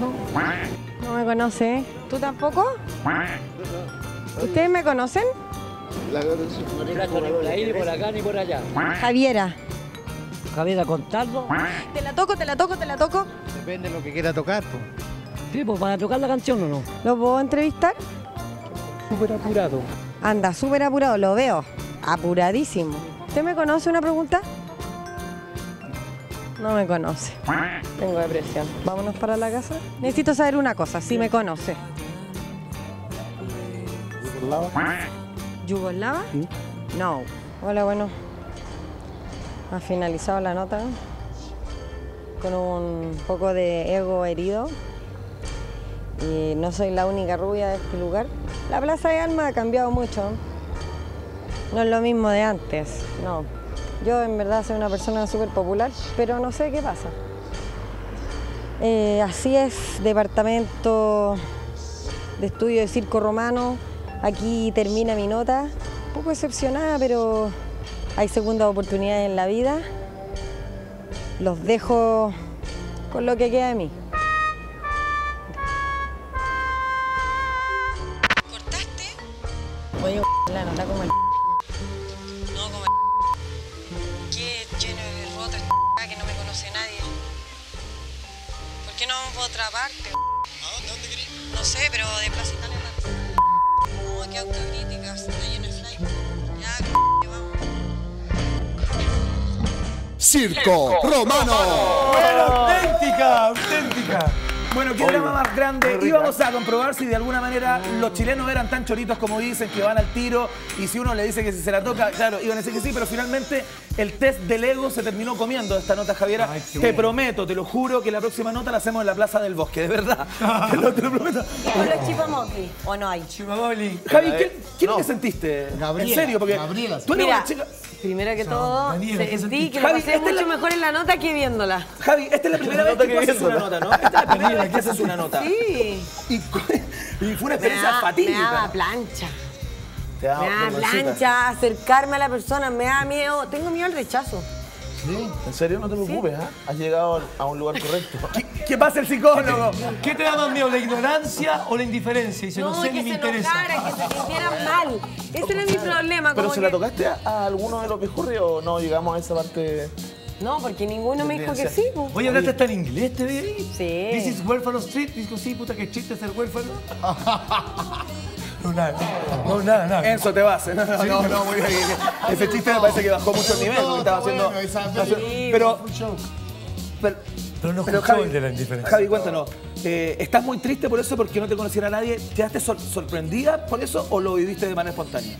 No. No me conoce. ¿Tú tampoco? ¿Ustedes me conocen? Por ahí, ni por acá, ni por allá. Javiera. Javiera Contaldo. ¿Te la toco, te la toco, te la toco? Depende de lo que quiera tocar. po. Sí, pues para tocar la canción o no. ¿Lo puedo entrevistar? Súper apurado. Anda, súper apurado, lo veo. Apuradísimo. ¿Usted me conoce una pregunta? No me conoce. Tengo depresión. Vámonos para la casa. Necesito saber una cosa, si me conoce. ¿Yugoslava? No. Hola, bueno. Ha finalizado la nota con un poco de ego herido. Y no soy la única rubia de este lugar. La Plaza de Armas ha cambiado mucho. No es lo mismo de antes, no. Yo en verdad soy una persona súper popular, pero no sé qué pasa. Eh, así es, Departamento de Estudio de Circo Romano. Aquí termina mi nota. Un poco decepcionada, pero hay segundas oportunidades en la vida. Los dejo con lo que queda de mí. Circo Romano. auténtica, auténtica. Bueno, ¿qué drama más grande? Íbamos a comprobar si de alguna manera los chilenos eran tan choritos como dicen, que van al tiro, y si uno le dice que si se la toca, claro, iban a decir que sí, pero finalmente el test del ego se terminó comiendo esta nota, Javiera. te prometo, te lo juro, que la próxima nota la hacemos en la Plaza del Bosque, de verdad. [laughs] te, lo, te lo prometo. ¿Con los chipamokli o no hay? Chimamoli. Javi, ¿qué, qué es lo que sentiste? Gabriela, en serio, porque Gabriela, tú eres Mira, una chica... primero que todo, Daniela, ¿qué sentí que lo Javi, pasé mucho la- mejor en la nota que viéndola. Javi, esta es la primera vez nota que que haces una viéndola. nota, ¿no? Esta es la primera vez que haces una [laughs] nota. Sí. Y, fue una Me experiencia da, me fatídica. daba plancha. Te da Me da vergüencita. plancha, acercarme a la persona, me da miedo. Tengo miedo al rechazo. En serio, no te preocupes, ¿ah? Has llegado a un lugar correcto. [laughs] ¿Qué, qué pasa el psicólogo? [laughs] ¿Qué te da más miedo, la ignorancia o la indiferencia? Y se no, sé que ni me se interesa. enojaran, que se sintieran [laughs] mal. Ese era mi problema. ¿Pero como se que- la tocaste a, a alguno de los pijurri o no llegamos a esa parte? No, porque ninguno me dijo que sí. po. Oye, ¿hablaste hasta en inglés, te vi ahí? Sí. This is huérfano street. Digo, sí, puta, que chiste ser huérfano. No, nada. No, nada, nada. Enzo, te vas. No, no, no, no, muy bien. Ese chiste me parece que bajó mucho el nivel. porque estaba haciendo. bueno, haciendo- Pero, pero, Pero no pero, Javi, el de la indiferencia. Javi, cuéntanos. eh, ¿Estás muy triste por eso, porque no te conociera nadie? ¿Quedaste sor- sorprendida por eso o lo viviste de manera espontánea?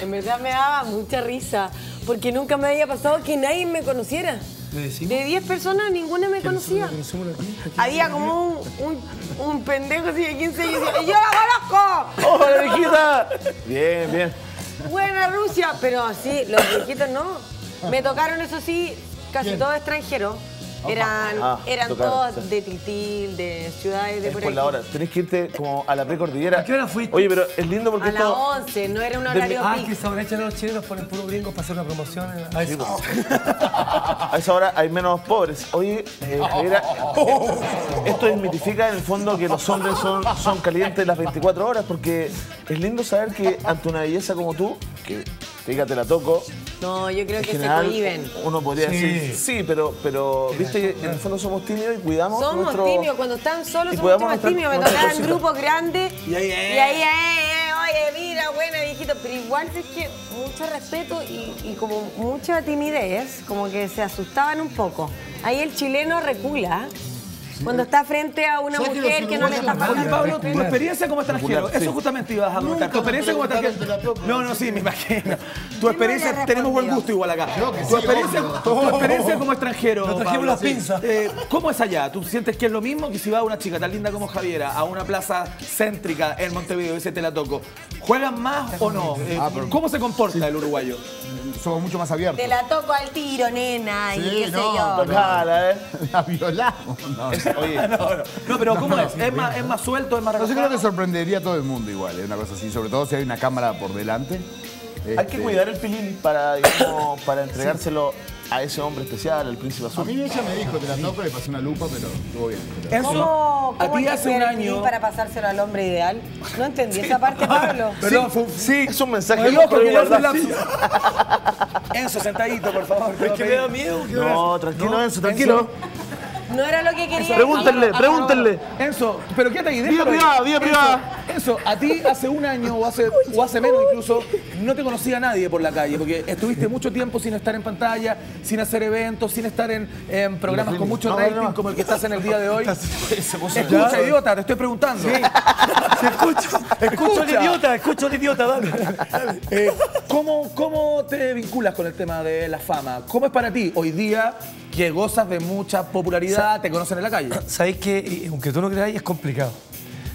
En verdad me daba mucha risa. Porque nunca me había pasado que nadie me conociera. De 10 personas, ninguna me conocía. Había como un, un, un pendejo así de 15 años y decía, ¡Yo la conozco! [laughs] ¡Hola, viejita! Bien, bien. Buena Rusia, pero así, los viejitos no. Me tocaron, eso sí, casi todos extranjeros. Eran, Ah, eran tocaron, todos de Tiltil, de ciudades de Es por por la hora. Tenés que irte como a la precordillera. ¿A qué hora fuiste? Oye, pero es lindo porque A las esto... 11, no era un horario Ah, pico. que esa brecha los chilenos ponen puro gringos para hacer una promoción. A eso. [laughs] A esa hora hay menos pobres. Oye, eh, Javiera, esto desmitifica en el fondo que los hombres son, son calientes las 24 horas porque es lindo saber que ante una belleza como tú, que te diga te la toco, No, yo creo en que general se cohiben. uno podría Sí. decir sí, pero, pero viste que en el fondo somos tímidos y cuidamos Somos nuestro... tímidos, cuando están solos y somos más nuestra- tímidos. Me tocaban grupos grandes Y ahí, y eh. ahí, eh, eh, oye, mira, buena, viejito. Pero igual es que mucho respeto y, y como mucha timidez, como que se asustaban un poco. Ahí el chileno recula. Cuando está frente a una ¿Sabes que mujer que no le está Oye. Pablo, tu experiencia como extranjero, eso justamente ibas a comentar. Tu experiencia como extranjero. No, no, sí, me imagino. [laughs] Tu experiencia, tenemos buen gusto igual acá. Tu experiencia, obvio. tu experiencia como extranjero. Nos trajimos las pinzas. Eh, ¿Cómo es allá? ¿Tú sientes que es lo mismo que si va una chica tan linda como Javiera a una plaza céntrica en Montevideo y dice te la toco? ¿Juegan más o no? Eh, Ah, pero- ¿Cómo se comporta el uruguayo? Somos mucho más abiertos. Te la toco al tiro, nena, y Sí, qué sé no, yo. pero- Jala, ¿eh? [laughs] La violamos. No, Es- oye, No, [laughs] no, no, pero ¿cómo es? ¿Es más, es más suelto, es más No, yo creo relajado? que sorprendería a todo el mundo igual, es una cosa así, sobre todo si hay una cámara por delante. hay que Este, cuidar el pilín para, digamos, para entregárselo a ese hombre especial, al príncipe A azul. mí ella me dijo, te la toco, le pasé una lupa, pero estuvo bien. pero- Enzo, ¿Cómo, a cómo ti hace un año... para pasárselo al hombre ideal? No entendí esa parte, Pablo. Perdón, fue un- Sí. Es un mensaje El ojo que. Enzo, sentadito, por favor. Es que me da miedo. No, tranquilo, Enzo, tranquilo. No era lo que quería. Pregúntenle, pregúntenle. Enzo, pero quédate ahí, Vía déjalo ahí. privada, vía Enzo, privada. Enzo, a ti hace un año o hace, o hace menos incluso, no te conocía nadie por la calle, porque estuviste mucho tiempo sin estar en pantalla, sin hacer eventos, sin estar en, en programas con mucho No, rating no. como el que estás en el día de hoy. Escucha, idiota, te estoy preguntando. Escucho, escucho al idiota, escucho al idiota, dale. Eh, ¿cómo, ¿Cómo te vinculas con el tema de la fama? ¿Cómo es para ti hoy día que gozas de mucha popularidad, te conocen en la calle? [coughs] Sabéis que, aunque tú no creáis, es complicado.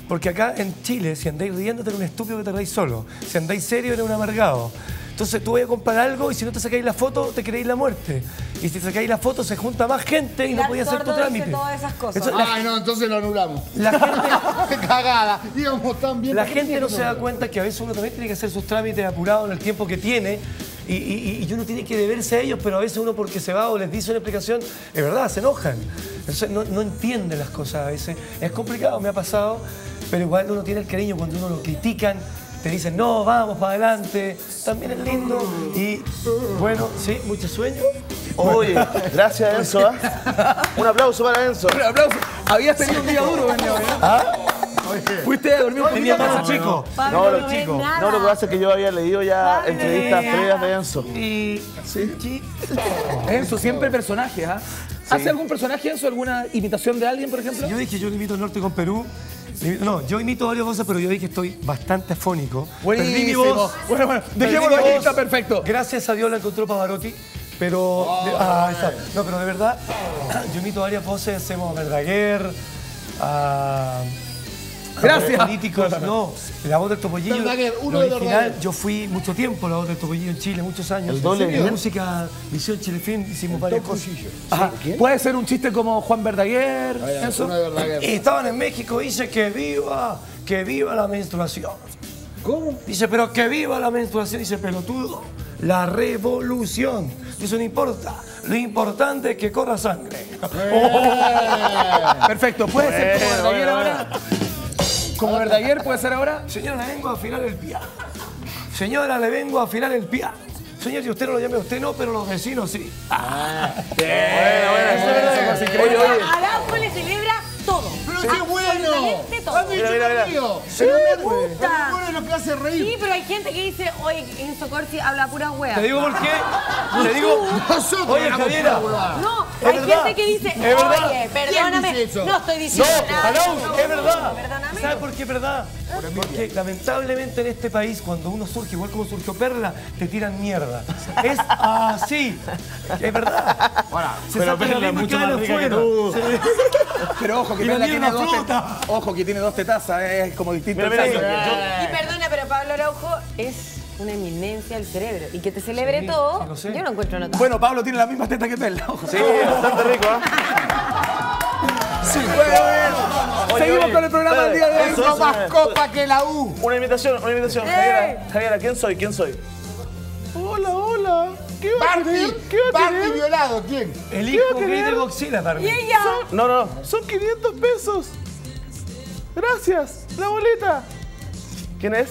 Porque acá en Chile, si andáis riéndote, eres un estúpido que te reís solo. Si andáis serio, eres un amargado. Entonces tú vas a comprar algo y si no te sacáis la foto, te queréis la muerte. Y si sacáis la foto, se junta más gente y no podías hacer tu Sordo dice trámite. todas esas cosas. Eso- Ay, no, entonces lo anulamos. la gente, [laughs] Qué cagada. Íbamos tan bien. la ¿por qué gente no se da cuenta que a veces uno también tiene que hacer sus trámites apurados en el tiempo que tiene. Y, uno tiene que deberse a ellos, pero a veces uno porque se va o les dice una explicación, es verdad, se enojan. Entonces no, no entienden las cosas a veces. Es complicado, me ha pasado, pero igual uno tiene el cariño cuando uno lo critican, te dicen, no, vamos para adelante, también es lindo. Y bueno, sí, mucho sueño. Oye, gracias Enzo. ¿ah? Un aplauso para Enzo. Un aplauso. Habías tenido un día duro, Benio, ¿eh? Fuiste a dormir poquito hermano más chico. Pablo No, no, lo- ves nada. No, lo que pasa es que yo había leído ya Pablo, entrevistas eh. previas de Enzo. Y. Sí. Enzo, siempre personajes, ¿ah? ¿Hace algún personaje, Enzo? ¿Alguna imitación de alguien, por ejemplo? Yo dije, yo imito el norte con Perú. No, yo imito varias cosas, pero yo dije que estoy bastante afónico. Perdí mi Buenísimo. voz. Bueno, bueno, Perdí dejémoslo voz. está perfecto. Gracias a Dios la encontró Pavarotti. Pero. de- ah, está. No, pero de verdad, yo imito varias voces. Hacemos Verdaguer, a. a Gracias. políticos, no, la voz del Topollillo. Verdaguer, uno de original, yo fui mucho tiempo la voz del Topollillo en Chile, muchos años. El doble En música, Visión Chile Film, hicimos varias cosas. Puede ser un chiste como Juan Verdaguer, verdad Y estaban en México, dice que viva, que viva la menstruación. ¿Cómo? Dice, pero que viva la menstruación, dice pelotudo. La revolución. Eso no importa. Lo importante es que corra sangre. [laughs] Perfecto, puede ser como Verdaguer ahora. Como Verdaguer puede ser ahora. Señora, le vengo a afinar el piano. Señora, le vengo a afinar el piano. Señor, y usted no lo llame, usted no, pero los vecinos sí. Oye, oye. Araujo le celebra todo. ¡Pero qué bueno! Todo. ¡Han dicho Mira, mira, mira. mío! Sí, me gusta. Pero bueno es lo que hace reír. Sí, pero hay gente que dice, oye, Enzo Corsi habla pura hueá. ¿Te digo por qué? Te digo. Nosotros Oye, Javiera. No, Es hay verdad. gente que dice, Es verdad. oye, perdóname. dice eso? No estoy No, diciendo nada. Arauz, No, es verdad. Perdóname. ¿Sabes por qué es verdad? Porque lamentablemente en este país, cuando uno surge, igual como surgió Perla, te tiran mierda. Es así. Es verdad. Se pero Perla es mucho más rica que tú. Pero ojo que Y Perla mierda tiene dos fruta. tetazas. Ojo que tiene dos tetazas, es como distinto. Mira, el mira, caso. yo- Y perdona, pero Pablo Araujo es una eminencia del cerebro. Y que te celebre Sí, todo, sí, lo sé. yo no encuentro nota. Bueno, Pablo tiene la misma teta que Perla. Ojo. Sí, bastante rico, ¿ah? Sí, bueno, bueno. Oye, Seguimos oye, con el programa del día de hoy. eso, más eso. copa que la U. Una invitación, una invitación. Javiera, Javiera, ¿quién soy? ¿Quién soy? Hola, hola. ¿Qué va a Barbie, tener? ¿Qué va a Barbie tener? violado, ¿quién? El hijo gay de Godzilla, Y Barbie. ella, No, no, son 500 pesos. Gracias, la boleta. ¿Quién es?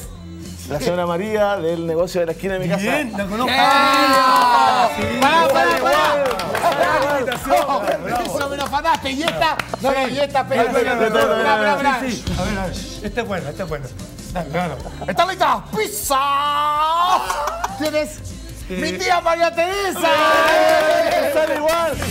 La señora María del negocio de la esquina de mi casa. Bien, la conozco. ¡Pará, pará, pará! Eso me lo afanaste. ¿Y esta? No, no, y esta, espera, espera, espera. Sí, sí. A ver, a ver. Este es bueno, este es bueno. Dale, claro. ¿Está lista? ¡Pizza! ¿Quién ¡Mi tía María Teresa! Sale igual. Tú,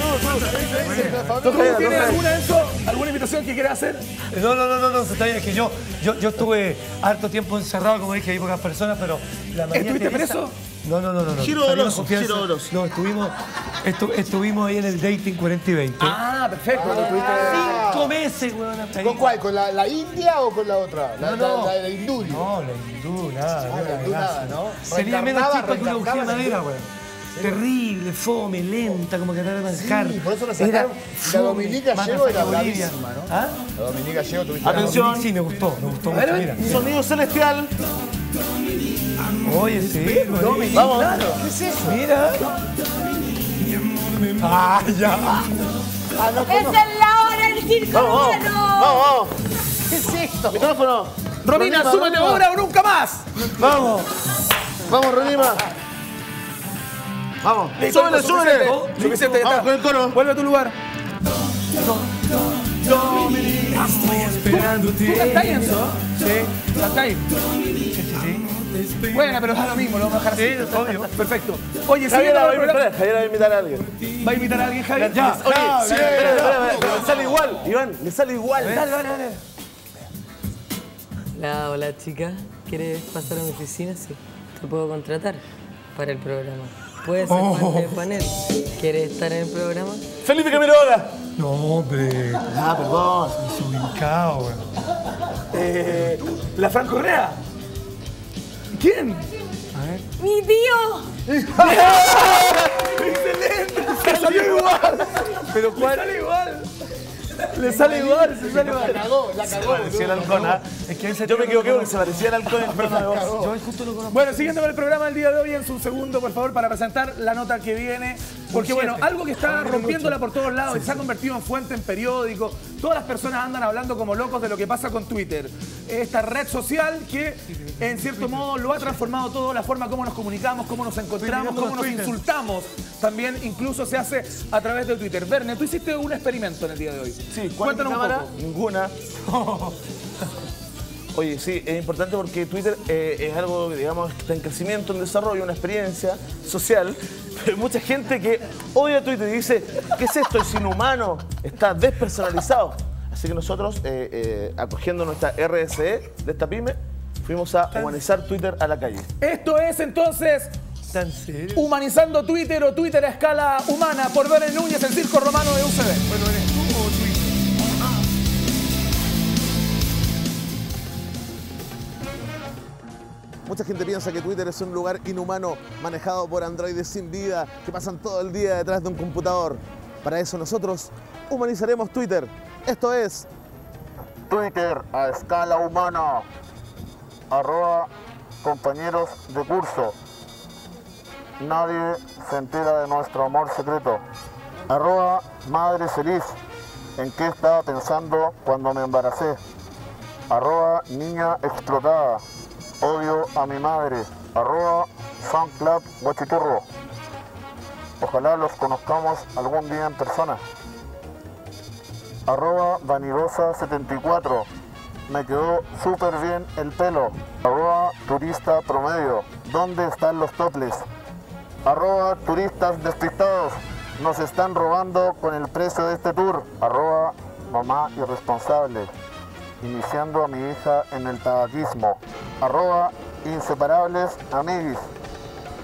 tú. Tú, ¿Tú Javiera, tú, tienes alguna, Enzo? ¿Alguna invitación que quieras hacer? No, no, no, no, no, está bien, es que yo, yo, yo estuve harto tiempo encerrado, como dije, hay pocas personas, pero la María ¿Estuviste Teresa- preso? No, no, no, no. no. Giro confianza. Giro. No, estuvimos, estu- estuvimos ahí en el dating 40 y 20. Ah, perfecto. estuviste- Cinco meses, weón. ahí. ¿Con cuál? ¿Con la, la India o con la otra? La, No, la, no. la de la Induri. No, la hindú, nada. Ah, la hindú nada. Sería menos chispa que una bujía de reencarnaba madera, weón. Terrible, fome, lenta, como que atrás de manjar. Sí, por eso la Era sacaron. La Dominica más Llego era bravísima, ¿no? ¿Ah? La Dominica Llego tuviste Atención. Sí, me gustó, me gustó mucho, mira. Sonido celestial. Oye, sí, güey. Vamos. ¿Qué es eso? Mira. Ah, ya. ¡Esa es la hora del circo Vamos, vamos. romano! Vamos, vamos. ¿Qué es esto? Micrófono. Romina, Ronima. ahora o nunca más. Vamos. Vamos, Ronima. Vamos. Listo, Súbele, súbele. suficiente. Ya está. con el coro. Vuelve a tu lugar. Esperándote. ¿Tú cantáis, Enzo? Sí, ¿Cantáis? sí, sí. Bueno, pero es lo mismo, lo vamos a dejar así. Sí, obvio. Perfecto. Oye, Javiera va a invitar, va a invitar a alguien. ¿Va a invitar a alguien, Javi? Ya, Oye, sí, espera, espera, espera, le sale igual, Iván, le sale igual. Dale, dale, dale. Hola, hola chica. ¿Quieres pasar a mi oficina? Sí. Te puedo contratar para el programa. Puedes ser parte del panel. ¿Quieres estar en el programa? Felipe Camiroga. No, hombre. Ah, perdón. Desubicado, weón. Eh, la Fran Correa. ¿Quién? ¡Mi tío! [laughs] ¡Se [laughs] salió igual! ¿Pero cuál? Le sale igual. [laughs] Le sale igual, se sale La igual. cagó, la cagó. Parecía el halcón, ¿ah? Es que Yo me equivoqué porque se parecía el halcón en [laughs] forma de voz. Yo justo lo conozco. Bueno, siguiendo con el programa del día de hoy, en su segundo, por favor, para presentar la nota que viene Porque bueno, algo que está rompiéndola por todos lados y Sí, se ha convertido en fuente en periódico. Todas las personas andan hablando como locos de lo que pasa con Twitter. Esta red social que en cierto modo lo ha transformado todo, la forma como nos comunicamos, cómo nos encontramos, cómo nos insultamos. También incluso se hace a través de Twitter. Verne, tú hiciste un experimento en el día de hoy. Sí, ¿cuál Cuéntanos un poco. Ninguna. [laughs] Oye, sí, es importante porque Twitter eh, es algo, digamos, que está en crecimiento, en desarrollo, una experiencia social. [laughs] Pero hay mucha gente que odia Twitter y dice, ¿qué es esto? Es inhumano, está despersonalizado. Así que nosotros, eh, eh, acogiendo nuestra RSE de esta pyme, fuimos a humanizar Twitter a la calle. Esto es entonces ¿Tan serio? Humanizando Twitter o Twitter a escala humana por Verne Núñez, el circo romano de UCB. Bueno, Mucha gente piensa que Twitter es un lugar inhumano manejado por androides sin vida que pasan todo el día detrás de un computador. Para eso nosotros humanizaremos Twitter. Esto es Twitter a escala humana. Arroba compañeros de curso. Nadie se entera de nuestro amor secreto. Arroba madre feliz. ¿En qué estaba pensando cuando me embaracé? Arroba niña explotada. Odio a mi madre. Arroba guachiturro. Ojalá los conozcamos algún día en persona. Arroba vanidosa74. Me quedó súper bien el pelo. Arroba turista promedio. ¿Dónde están los toples? Arroba turistas despistados. Nos están robando con el precio de este tour. Arroba mamá irresponsable. Iniciando a mi hija en el tabaquismo. Arroba inseparables amiguis.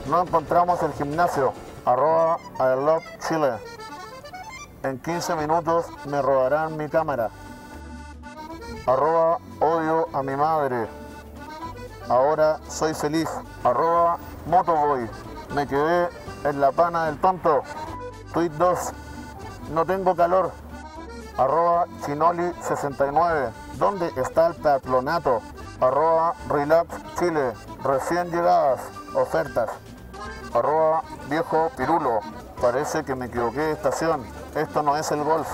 No encontramos el gimnasio. Arroba I love Chile. En 15 minutos me robarán mi cámara. Arroba odio a mi madre. Ahora soy feliz. Arroba motoboy. Me quedé en la pana del tonto. Tweet 2. No tengo calor. Arroba chinoli69. ¿Dónde está el peatlonato? Arroba relax chile. Recién llegadas. Ofertas. Arroba viejo pirulo. Parece que me equivoqué de estación. Esto no es el golf.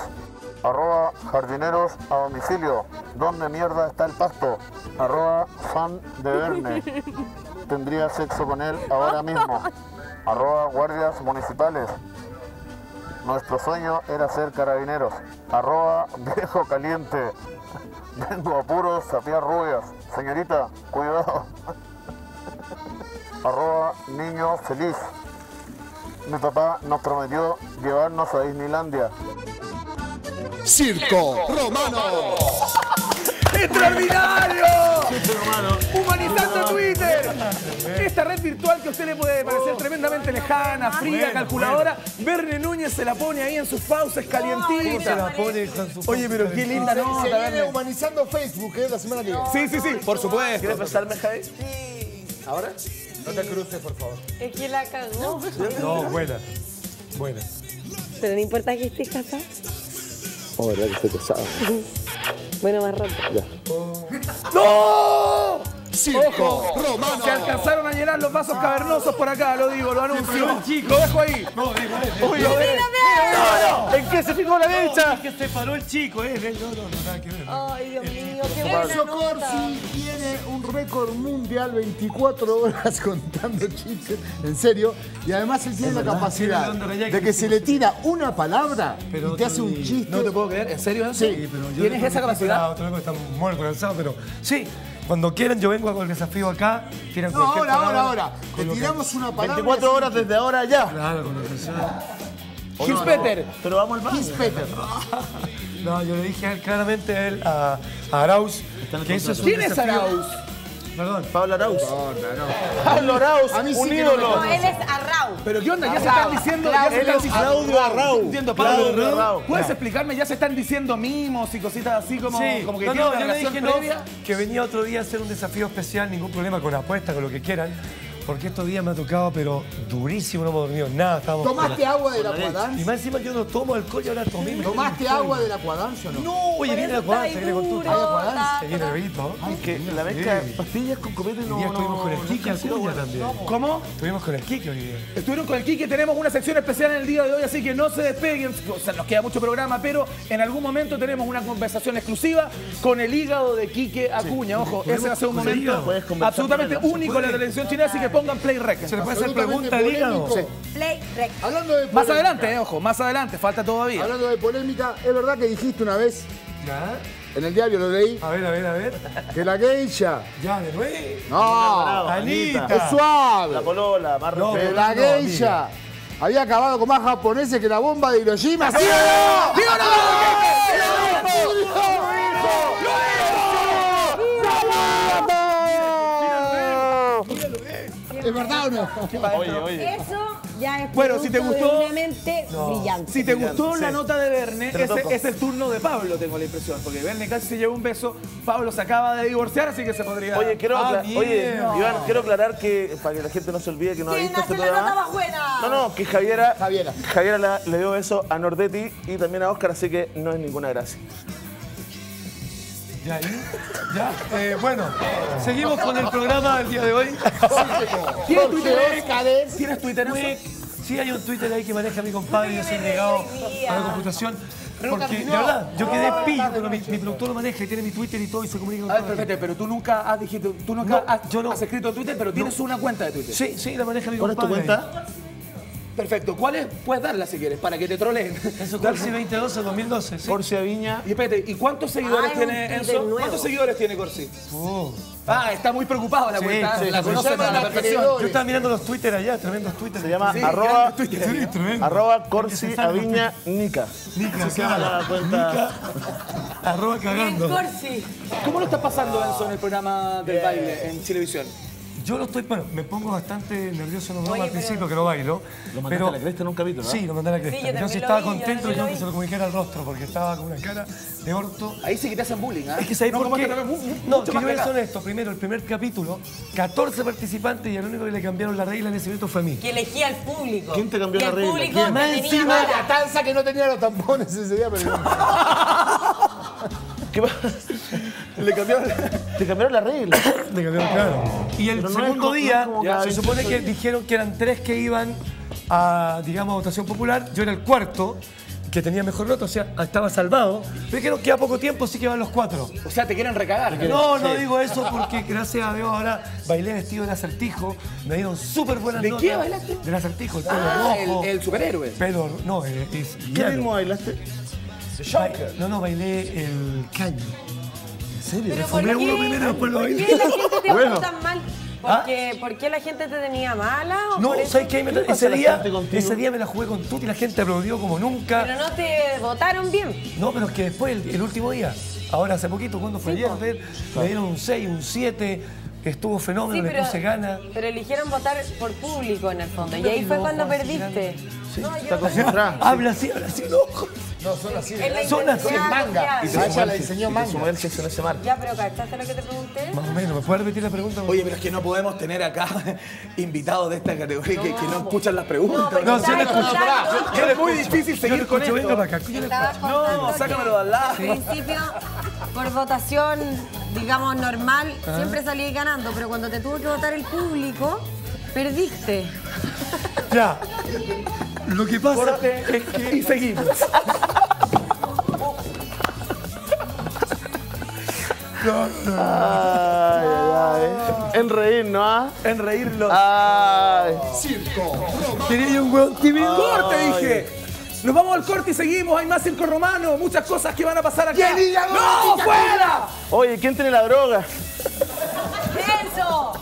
Arroba jardineros a domicilio. ¿Dónde mierda está el pasto? Arroba fan de Verne. Tendría sexo con él ahora mismo. Arroba guardias municipales. Nuestro sueño era ser carabineros. Arroba viejo caliente. Vengo a puros sapiar rubias. Señorita, cuidado. [laughs] Arroba niño feliz. Mi papá nos prometió llevarnos a Disneylandia. Circo Romano. ¡Extraordinario! Humanizando Twitter. Esta red virtual que a usted le puede parecer tremendamente lejana, fría, bueno, calculadora, Verne Núñez se la pone ahí en sus fauces ¿Cómo se la calientitas. Oye, pero qué linda Se nota, viene Verne. humanizando Facebook, ¿eh? La semana que viene. Sí, sí, sí, por supuesto. ¿Quieres besarme, Javi? ¿Ahora? No te cruces, por favor. Es que la cagó. No, buena. Buena. Pero no importa que estés casado. Oh, verdad que estoy pesado. [laughs] Bueno, más rato. ¡No! Circo Romano. Se alcanzaron a llenar los vasos cavernosos por acá, lo digo, lo anuncio. Lo dejo ahí. No, Uy, lo. No, no. ¿En qué se fijó la derecha? que se paró el chico, ¿eh? No, no, no, nada que ver. Ay, Dios mío, nota. Corsi tiene un récord mundial 24 horas [laughs] contando chistes, en serio, y además él tiene la capacidad de que se le tira una palabra Pero y te hace un chiste. No te puedo creer, ¿en serio eso? Sí, pero yo ¿Tienes esa capacidad? para Otro loco está muerto, cansado, pero sí. Cuando quieran, yo vengo con el desafío acá. tiran No, ahora, ahora, palabra, ahora. Te lo que- tiramos una palabra. 24 horas desde ahora ya. Claro, con lo que sea. Gil Peter. Pero vamos al baño. Kiss Peter. [laughs] No, yo le dije a él, claramente a él, a, a Arauz, que eso es un ¿Quién es desafío- Arauz? Perdón. Pablo Arauz. Pablo Arauz, A mí sí un que no me ídolo. No, él es Arrau. Pero ¿qué onda? Ya se están diciendo... Ya se Él están es diciendo... Claudio Arrau. Entiendo, Claudio Pablo. Arrau. ¿Puedes explicarme? Ya se están diciendo mimos y cositas así como, Sí, como que no, tienen no, una yo le relación dije no, previa. que venía otro día a hacer un desafío especial, ningún problema con apuestas, con lo que quieran. Porque estos días me ha tocado, pero durísimo, no hemos dormido nada. Estamos ¿Tomaste agua del Y Aquadance? más encima yo no tomo alcohol y ahora tomé. ¿Tomaste agua muy del Aquadance o no? No, oye, viene la Aquadance, viene con tu. Se viene el bebito. Ay, que la mezcla de pastillas con copete no. día estuvimos con el Kike bueno. también. ¿Cómo? Estuvimos con el Kike hoy día. Estuvieron con el Quique, tenemos una sección especial en el día de hoy, así que no se despeguen. O sea, nos queda mucho programa, pero en algún momento tenemos una conversación exclusiva con el hígado de Quique Acuña. Ojo, ese va a ser un momento absolutamente con él, ¿se único en la televisión chilena, así que pongan play rec. ¿Se le puede hacer pregunta al hígado? polémico. Play, rec. Hablando de Más adelante, eh, ojo, más adelante, falta todavía. Hablando de polémica, es verdad que dijiste una vez, ¿Ya? en el diario lo leí, A ver, a ver, a ver. que la geisha. Ya, de nuevo. No, Anita. es suave. La polola, más No, Que la no, geisha había acabado con más japoneses que la bomba de Hiroshima. ¿Sí o no? ¡Digo ¿Es verdad o no? Oye, oye. Eso ya es Bueno, si te gustó- de una mente brillante. Si te gustó la nota de Verne, ese es el turno de Pablo, tengo la impresión. Porque Verne casi se llevó un beso. Pablo se acaba de divorciar, así que se podría. Oye, quiero, Ah, oye, No. Iván, quiero aclarar que para que la gente no se olvide que no ha ¿Quién visto este hace la nota programa. más buena? No, no, que Javiera, Javiera. Javiera la- le dio beso a Nordetti y también a Oscar, así que no es ninguna gracia. Ya, ¿y? Ya, eh, bueno, seguimos con el programa del día de hoy. ¿Tienes Twitter? ¿Tienes Twitter? Quick. Sí, hay un Twitter ahí que maneja mi compadre, yo soy negado a la computación. Porque, de verdad, yo quedé pillo, pero mi, mi productor lo maneja y tiene mi Twitter y todo y se comunica con todo. perfecto, pero tú nunca has dicho, tú nunca No, has, yo no. has escrito Twitter, pero tienes una cuenta de Twitter. Sí, sí, la maneja mi ¿Cuál es tu compadre. cuenta? Perfecto. ¿Cuál es? Puedes darla si quieres, para que te troleen. Eso Corsi 2012, 2012. Sí. Corsi Viña. Y espérate, ¿y cuántos seguidores Ah, tiene Enzo? ¿Cuántos seguidores tiene Corsi? Oh. Ah, está muy preocupado la Sí, cuenta. sí, la conoce llama a la perfección. Yo estaba mirando los Twitter allá, tremendos Twitter. Se llama Sí, arroba, Twitter. Sí, tremendo. arroba Corsi Aviña Nica. Nica, Se llama la cuenta. Arroba cagando. Corsi. ¿Cómo lo está pasando Enzo en el programa del baile en Televisión? Yo lo estoy, bueno, me pongo bastante nervioso en los Oye, al principio que no bailo. Lo mandaste pero, a la cresta en un capítulo, ¿no? Sí, lo mandé a la cresta. Sí, yo yo sí estaba vi, yo contento yo lo que vi. se lo comunicara al rostro porque estaba con una cara de orto. Ahí sí que te hacen bullying, ¿ah? Es que ¿sabes no, por qué? No, que yo voy a ser pegado. honesto. Primero, el primer capítulo, 14 participantes y el único que le cambiaron la regla en ese momento fue a mí. Que elegía al público. ¿Quién te cambió Que la el regla? público ¿Quién? te Más encima, mala. La tanza que no tenía los tampones ese día, pero [laughs] ¿Qué pasa? Le cambiaron, te cambiaron la regla. [coughs] Le cambiaron, claro. Y el Pero no es segundo día, ya, se 28 supone que dijeron que eran tres que iban a, digamos, a votación popular. Yo era el cuarto, que tenía mejor nota, o sea, estaba salvado. Pero dijeron que a poco tiempo sí que van los cuatro. O sea, te quieren recagar. No, no digo eso porque gracias a Dios ahora bailé vestido del acertijo. Me dieron súper buenas ¿De notas. qué bailaste? Del acertijo, el pelo Ah, el, rojo. el superhéroe. Pelo, no, es, es ¿Qué ritmo bailaste? Ba- No, no, bailé el caño. Fumé ¿por qué? uno primero y después lo ¿Por bailé. qué la gente te Bueno. votó tan mal? ¿Por qué, ¿Por qué la gente te tenía mala? ¿O No? ¿sabes qué? Me- Ese día, ese día me la jugué con Tuti y la gente aplaudió como nunca. Pero no te votaron bien. No, pero es que después, el, el último día, ahora hace poquito, cuando fue Sí, ayer, me dieron un 6, un 7, estuvo fenómeno, Sí, le pero, puse gana. pero eligieron votar por público en el fondo. Y ahí No, fue cuando Juan, perdiste. Sí, No, Está yo- concentrada. Habla así, habla así, loco. No, son así. En la Son así, intensidad manga. Y se- A ella la enseñó Y te manga. sumerges en ese mar. Ya, pero ¿cachaste lo que te pregunté? Más o menos, ¿me puedes repetir la pregunta? Oye, pero es que no podemos tener acá [laughs] invitados de esta categoría que, que no escuchan las preguntas. No, contando- Yo le es muy difícil Yo seguir con esto. venga para acá. No, que sácamelo de al lado. Al principio, por votación, digamos, normal, Ah. siempre salí ganando, pero cuando te tuvo que votar el público, perdiste. Ya. [laughs] Lo que pasa Corte es que [laughs] y seguimos. [laughs] Ay, ay, ay. En reír, ¿no? ah? En reírlo. Ay. tenía un hueón tímido. ¡Corte, dije! Nos vamos al corte y seguimos. Hay más circo romano, muchas cosas que van a pasar acá. ¡Y el hígado ¡No, fuera! Oye, ¿quién tiene la droga? ¡Eso!